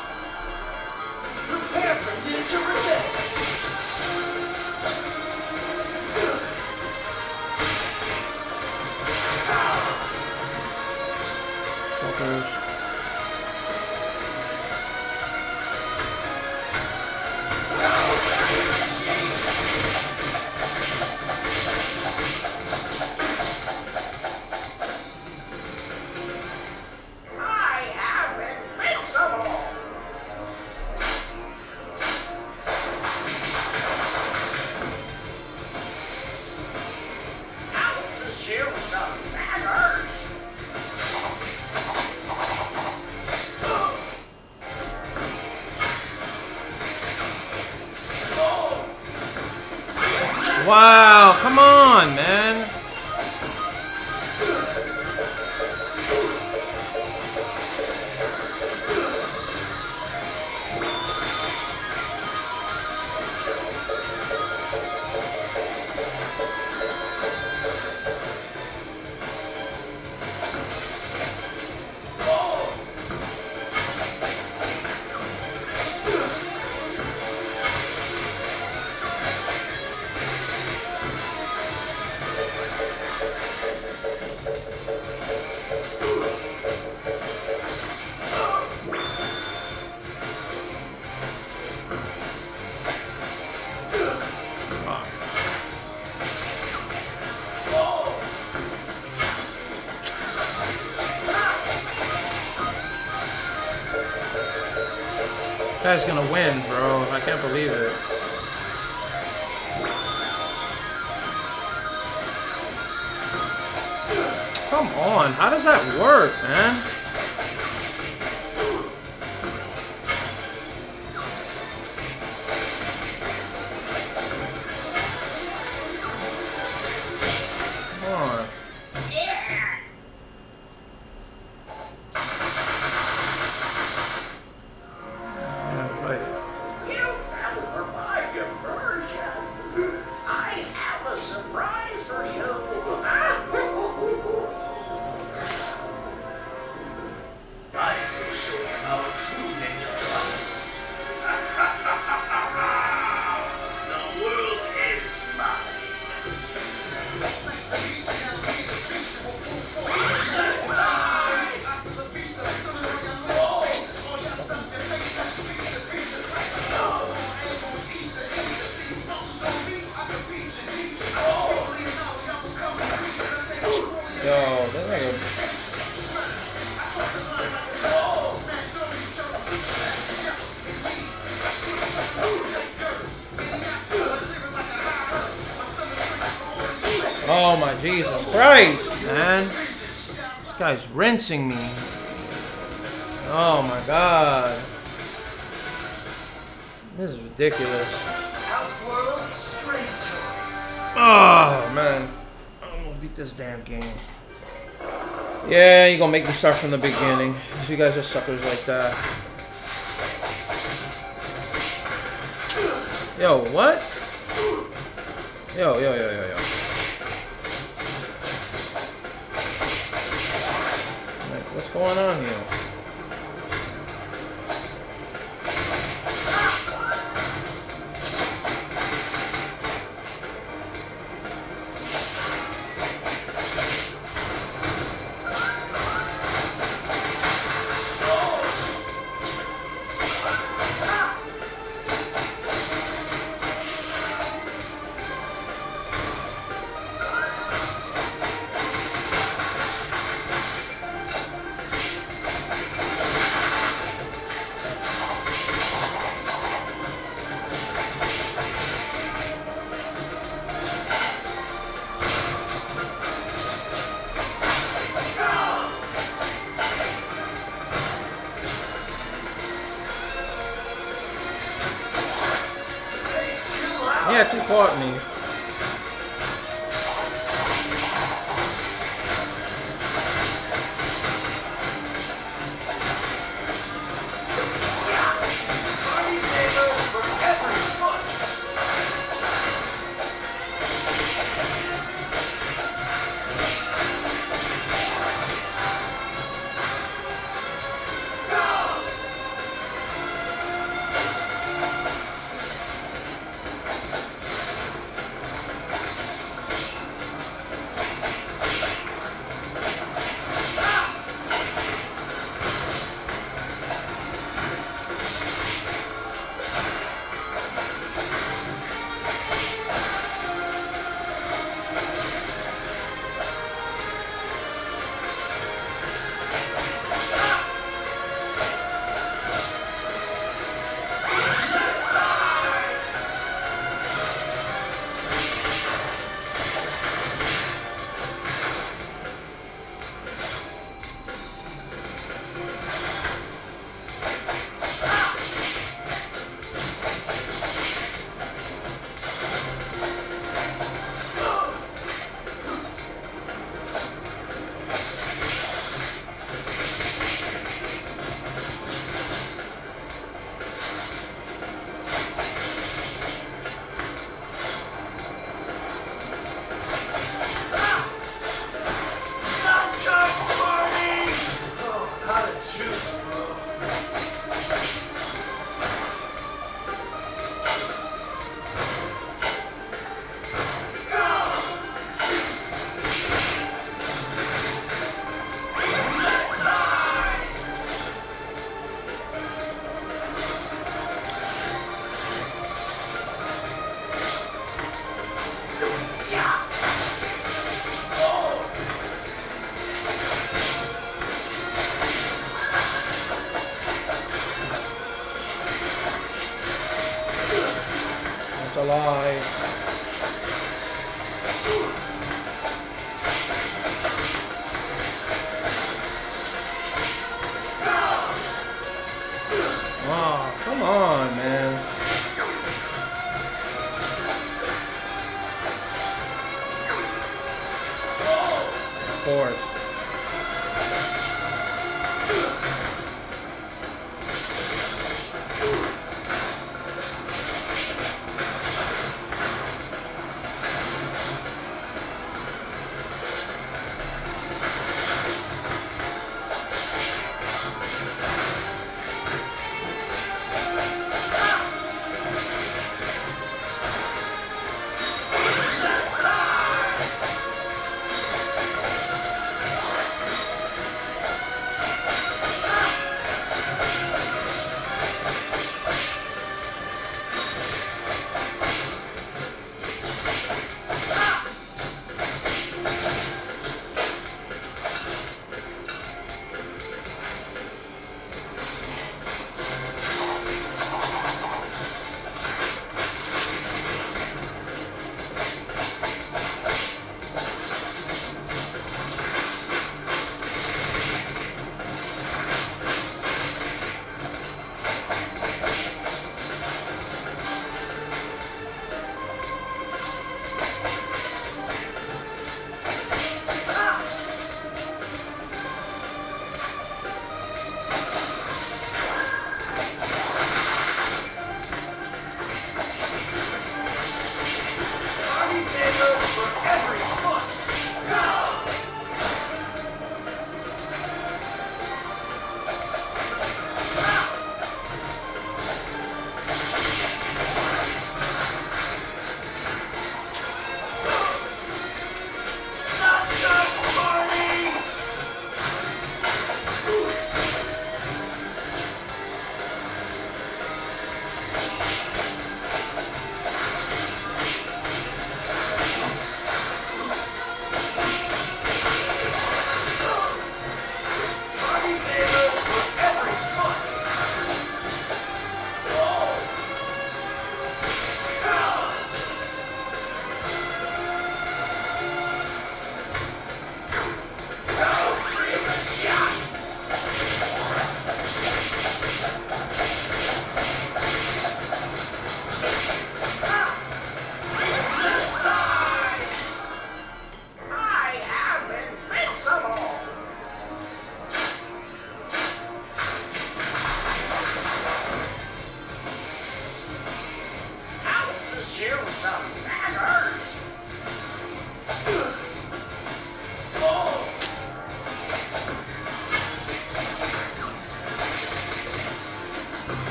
rinsing me. Oh my god. This is ridiculous. Oh man. I'm gonna beat this damn game. Yeah, you're gonna make me start from the beginning. You guys are suckers like that. Yo, what? Yo, yo, yo, yo.
Going on here? Yeah,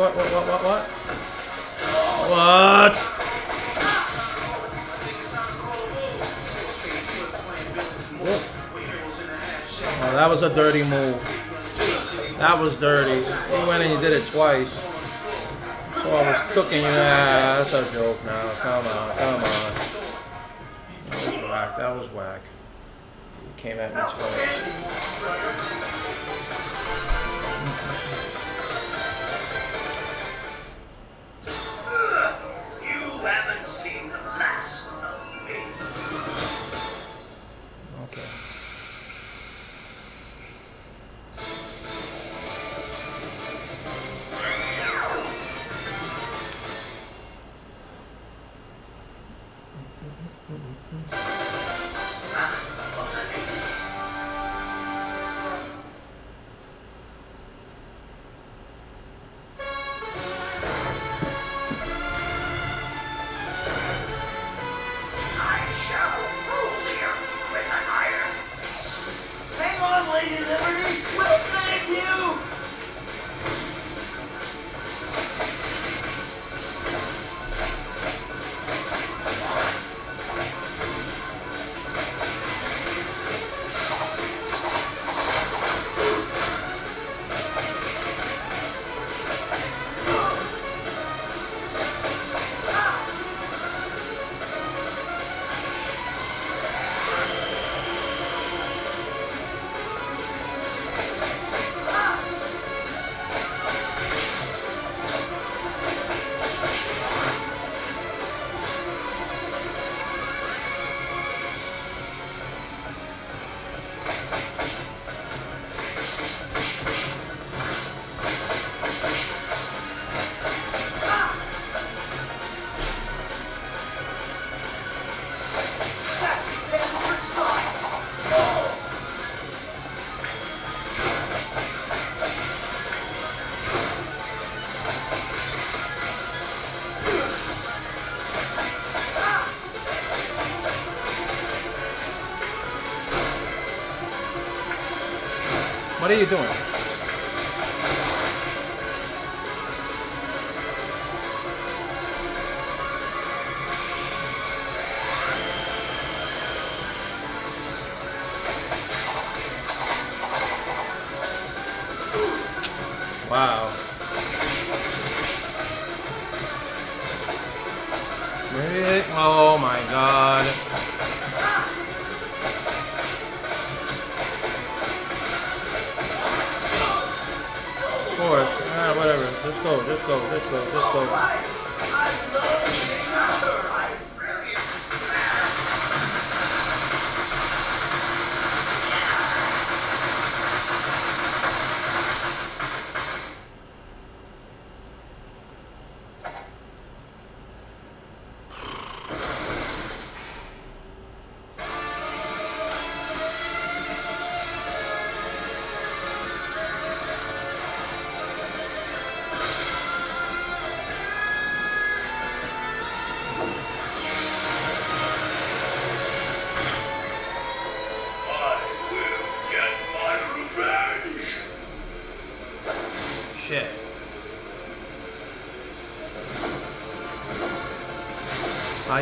What, what, what, what, what, what? Oh, that was a dirty move. That was dirty. He went and he did it twice. So I was cooking you. Ah, that's a joke now. Come on, come on. That was whack. That was whack. You came at me twice.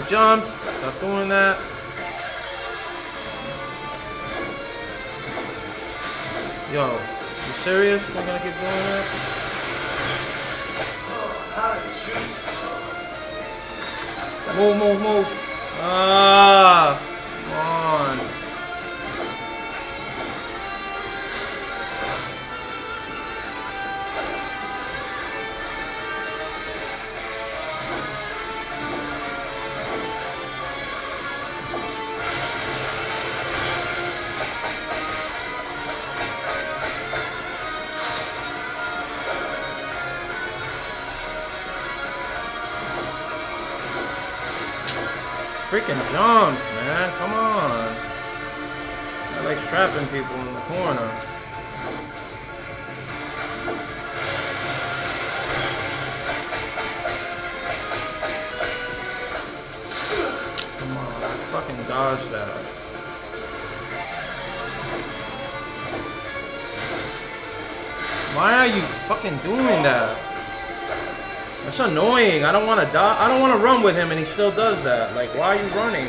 jumps.
I
don't want to die. I don't want to run with him, and he still does that. Like, why are you running?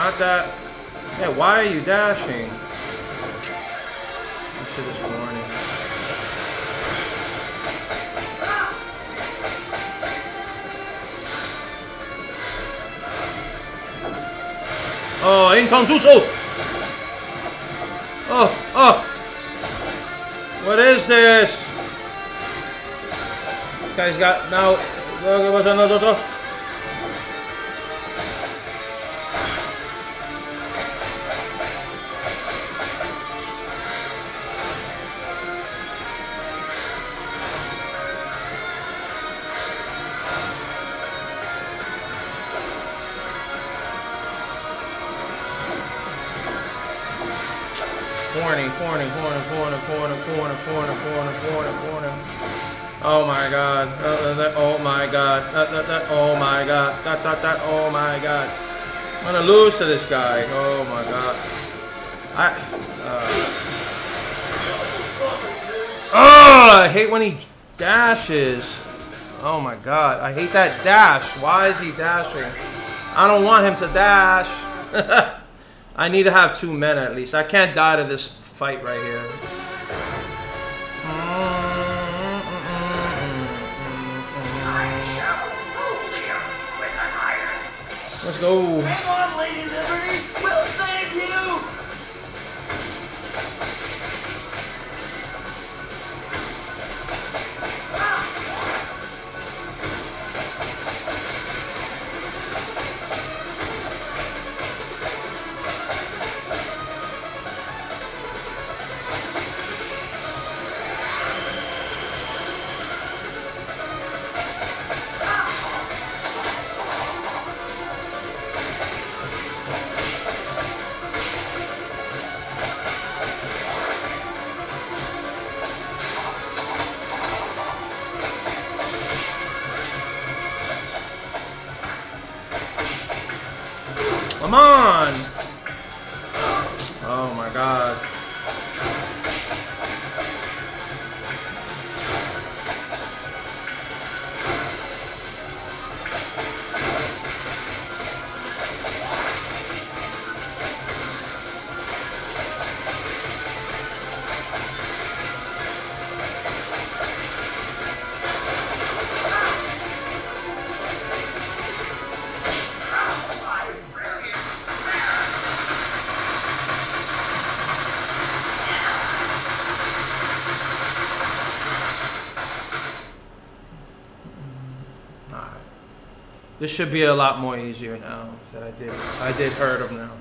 Not that. Yeah, why are you dashing? This. Oh, Jutsu! Oh, oh! What is this? This guy's got now. Uh, ¿Qué pasa a nosotros? Corny, corny, corny, corny, corny, corny, corny. Oh my god. Uh, uh, that, oh my god. That, that, that, oh my god. That, that, that, oh my god. I'm gonna lose to this guy. Oh my god. I. Uh, oh, I hate when he dashes. Oh my god. I hate that dash. Why is he dashing? I don't want him to dash. I need to have two men at least. I can't die to this fight right here. Let's go.
Hang on, Lady
This should be a lot more easier now that I did. I did hurt him now.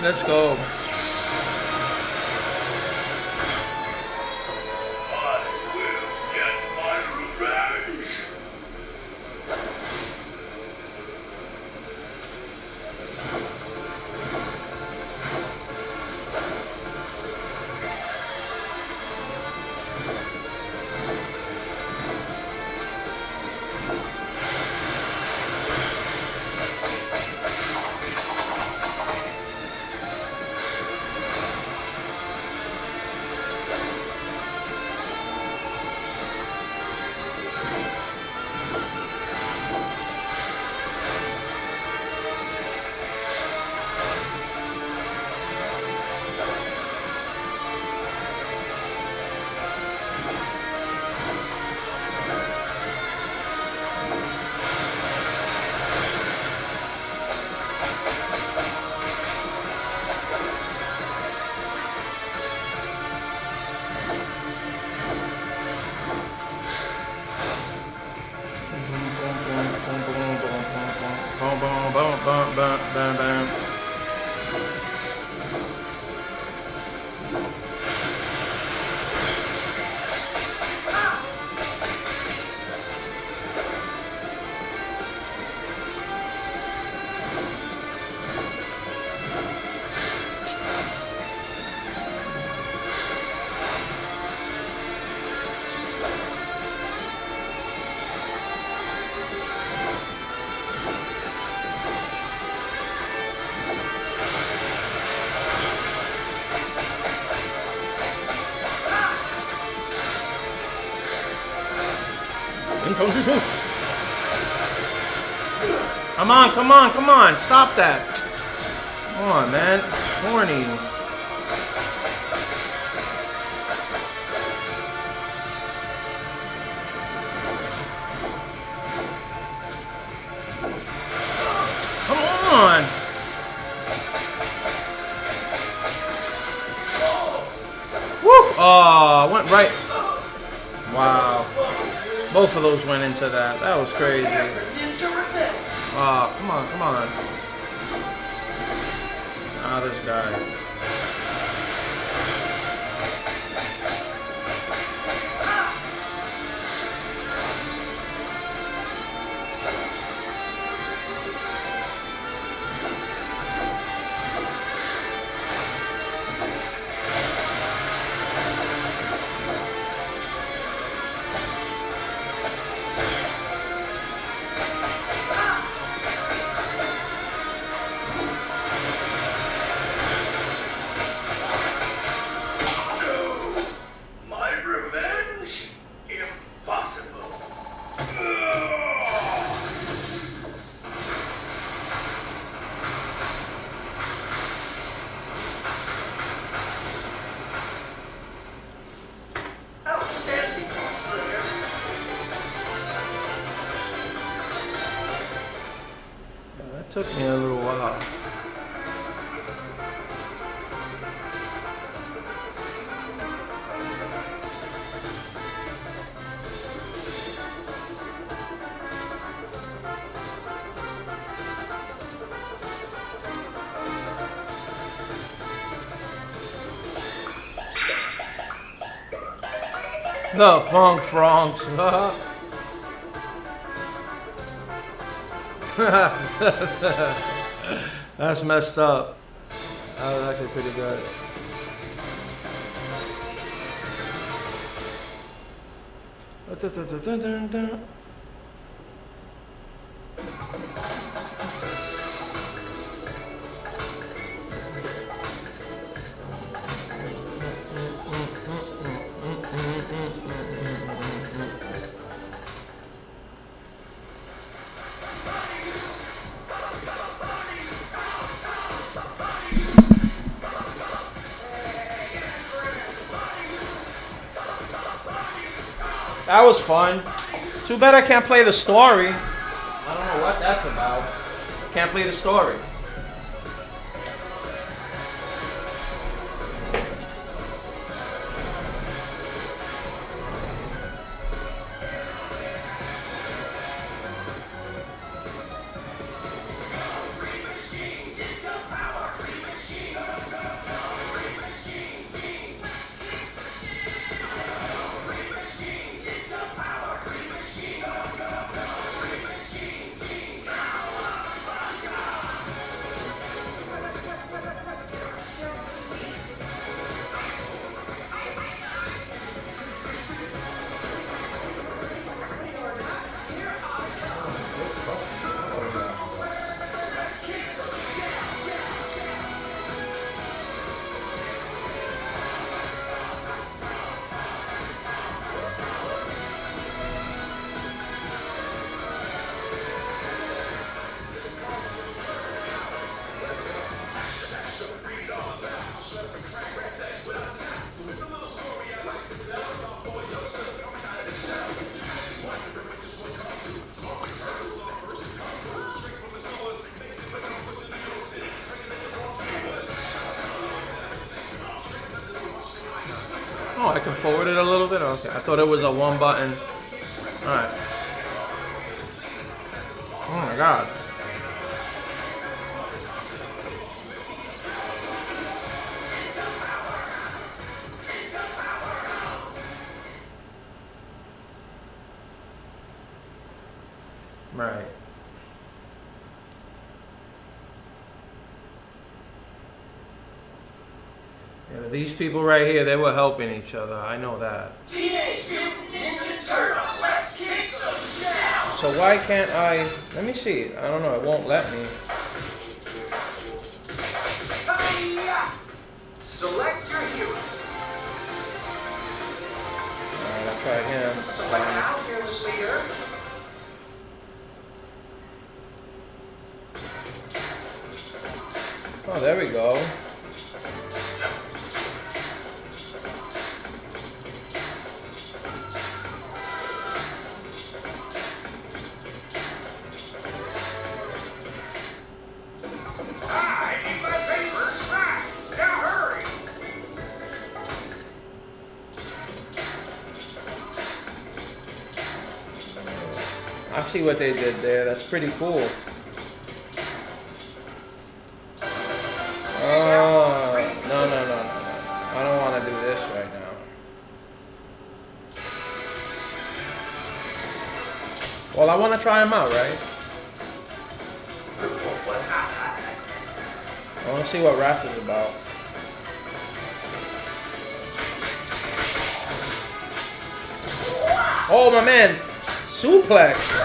Let's go. The punk frogs. That's messed up. That was actually pretty good. Dun, dun, dun, Too bad I can't play the story. I don't know what that's about. Can't play the story. Thought it was a one button. Alright. Oh my god. Right. Yeah, these people right here, they were helping each other. I know that.
Teenage
So why can't I? Let me see. I don't know. It won't let me.
Select your hero.
Alright, I'll try him.
Select now, fearless leader.
Oh, there we go. What they did there. That's pretty cool. Oh, no, no, no, no. I don't want to do this right now. Well, I want to try them out, right? I want to see what Raph is about. Oh, my man. Suplex.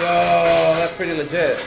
Yo, that's pretty legit.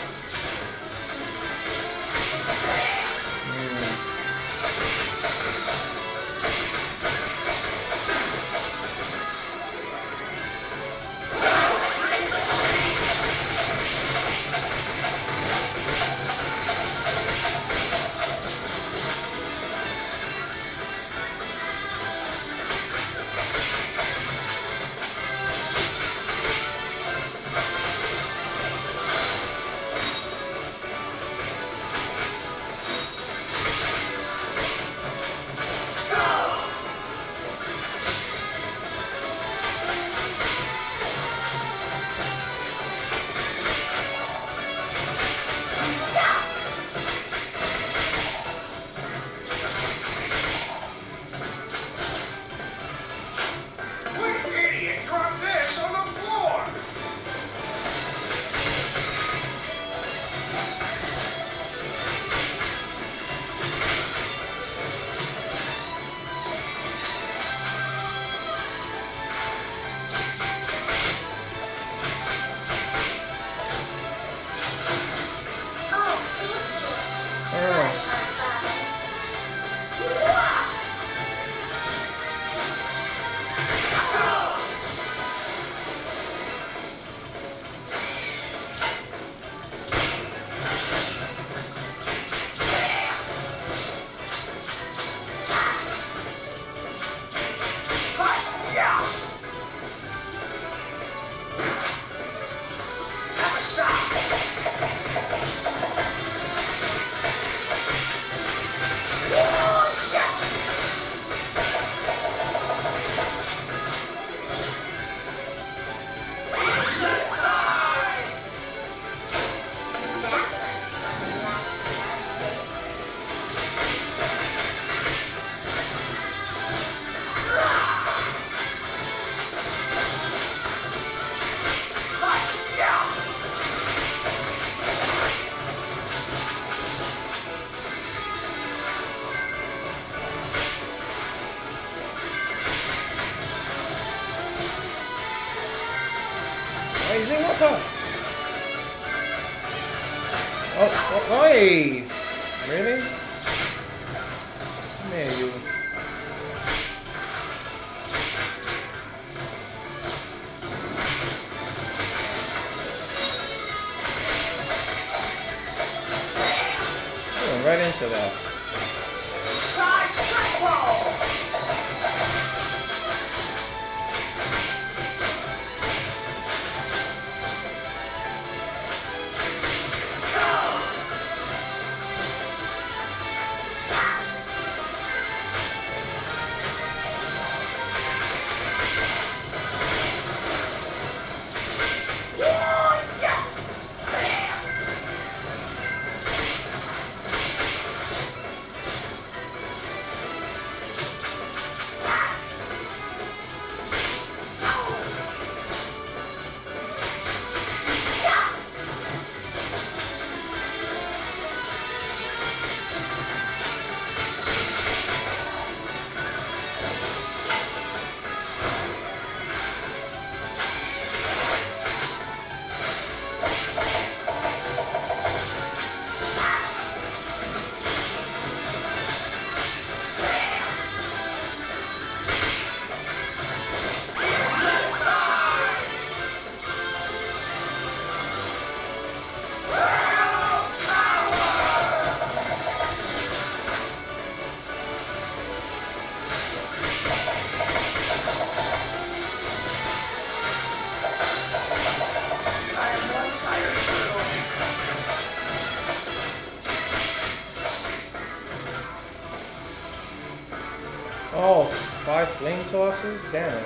Flame tosses?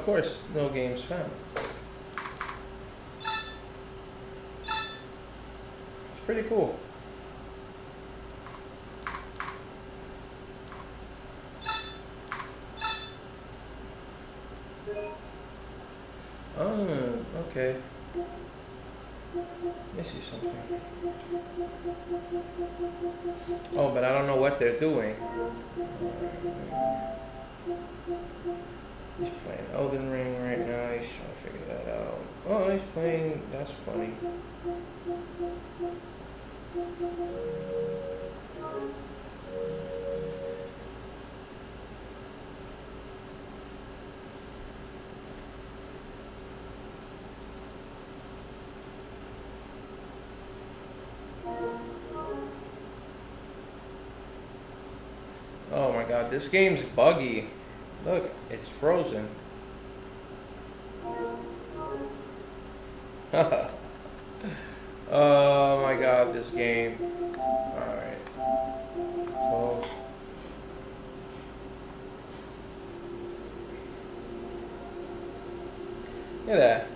Of course, Oh my god, this game's buggy. Look, it's frozen. This game. Alright. Close. Look at that.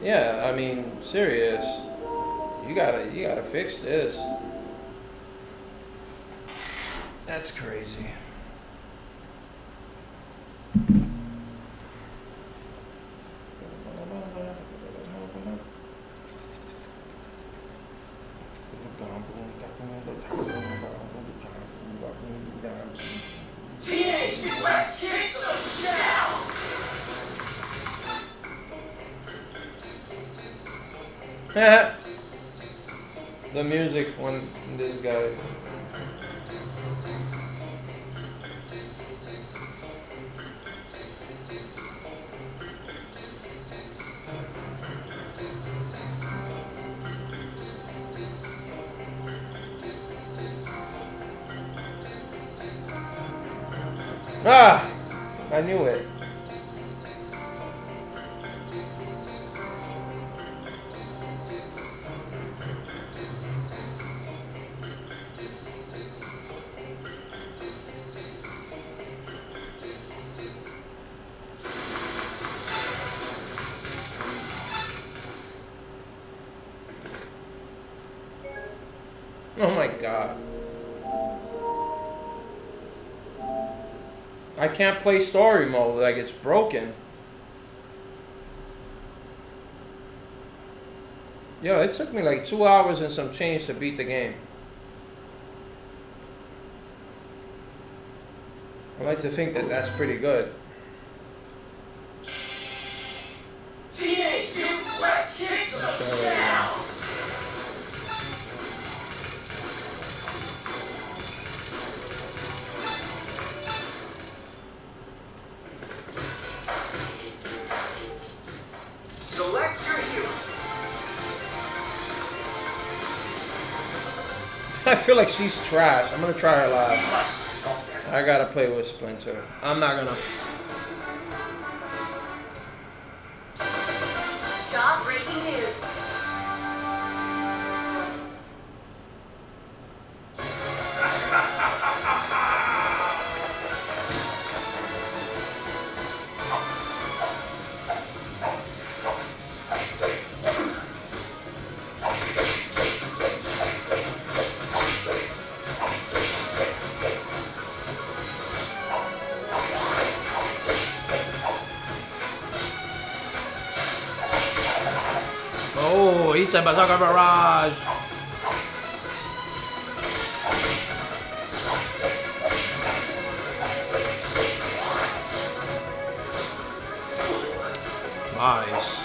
Yeah, I mean, serious. You gotta, you gotta fix this. That's crazy. Can't play story mode, like it's broken. Yo, it took me like two hours and some change to beat the game. I like to think that that's pretty good. Like she's trash. I'm gonna try her live. I gotta play with Splinter. I'm not gonna. Oh, he said Bazooka Barrage. Nice.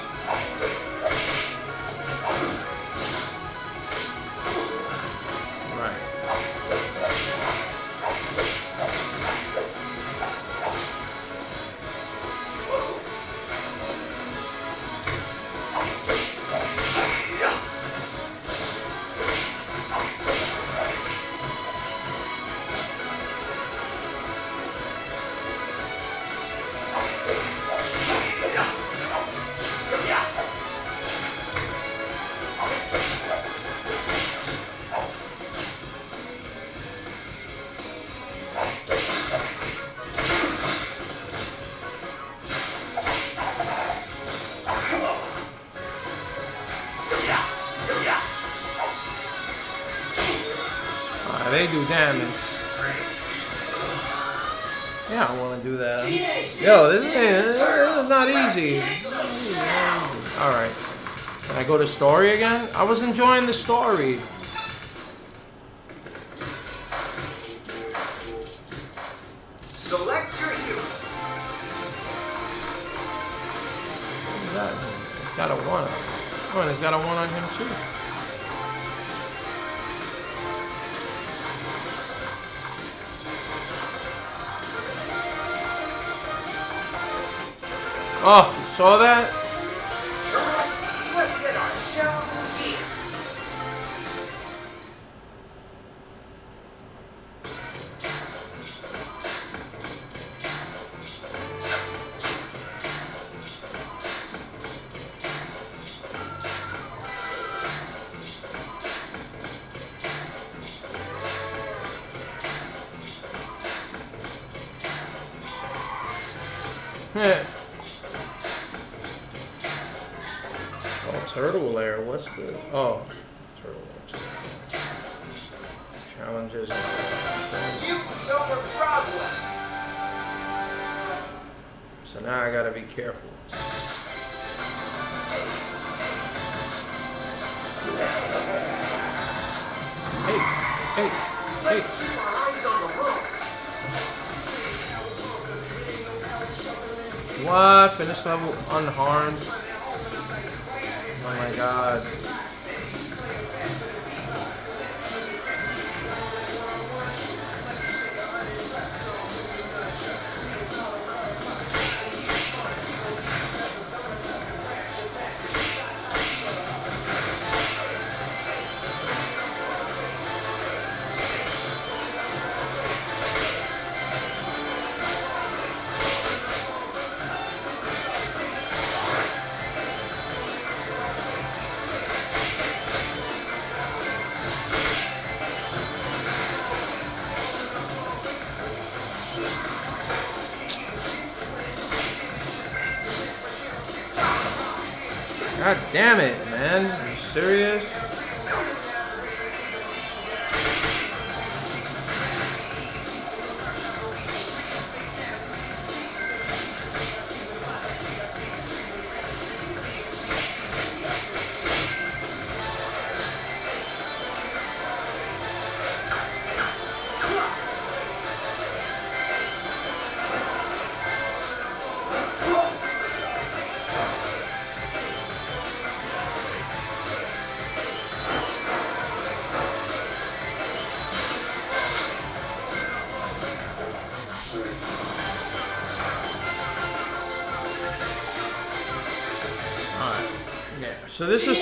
So this is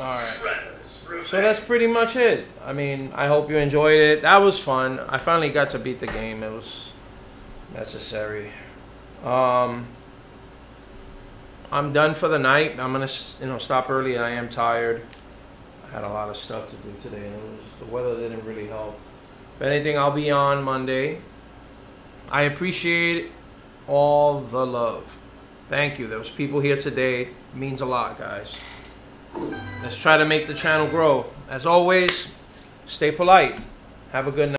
alright. So that's pretty much it. I mean, I hope you enjoyed it. That was fun. I finally got to beat the game. It was necessary. Um, I'm done for the night. I'm gonna, you know, stop early. I am tired. I had a lot of stuff to do today, was, the weather didn't really help. If anything, I'll be on Monday. I appreciate all the love. Thank you. Those people here today. Means a lot, guys. Let's try to make the channel grow. As always, stay polite. Have a good night.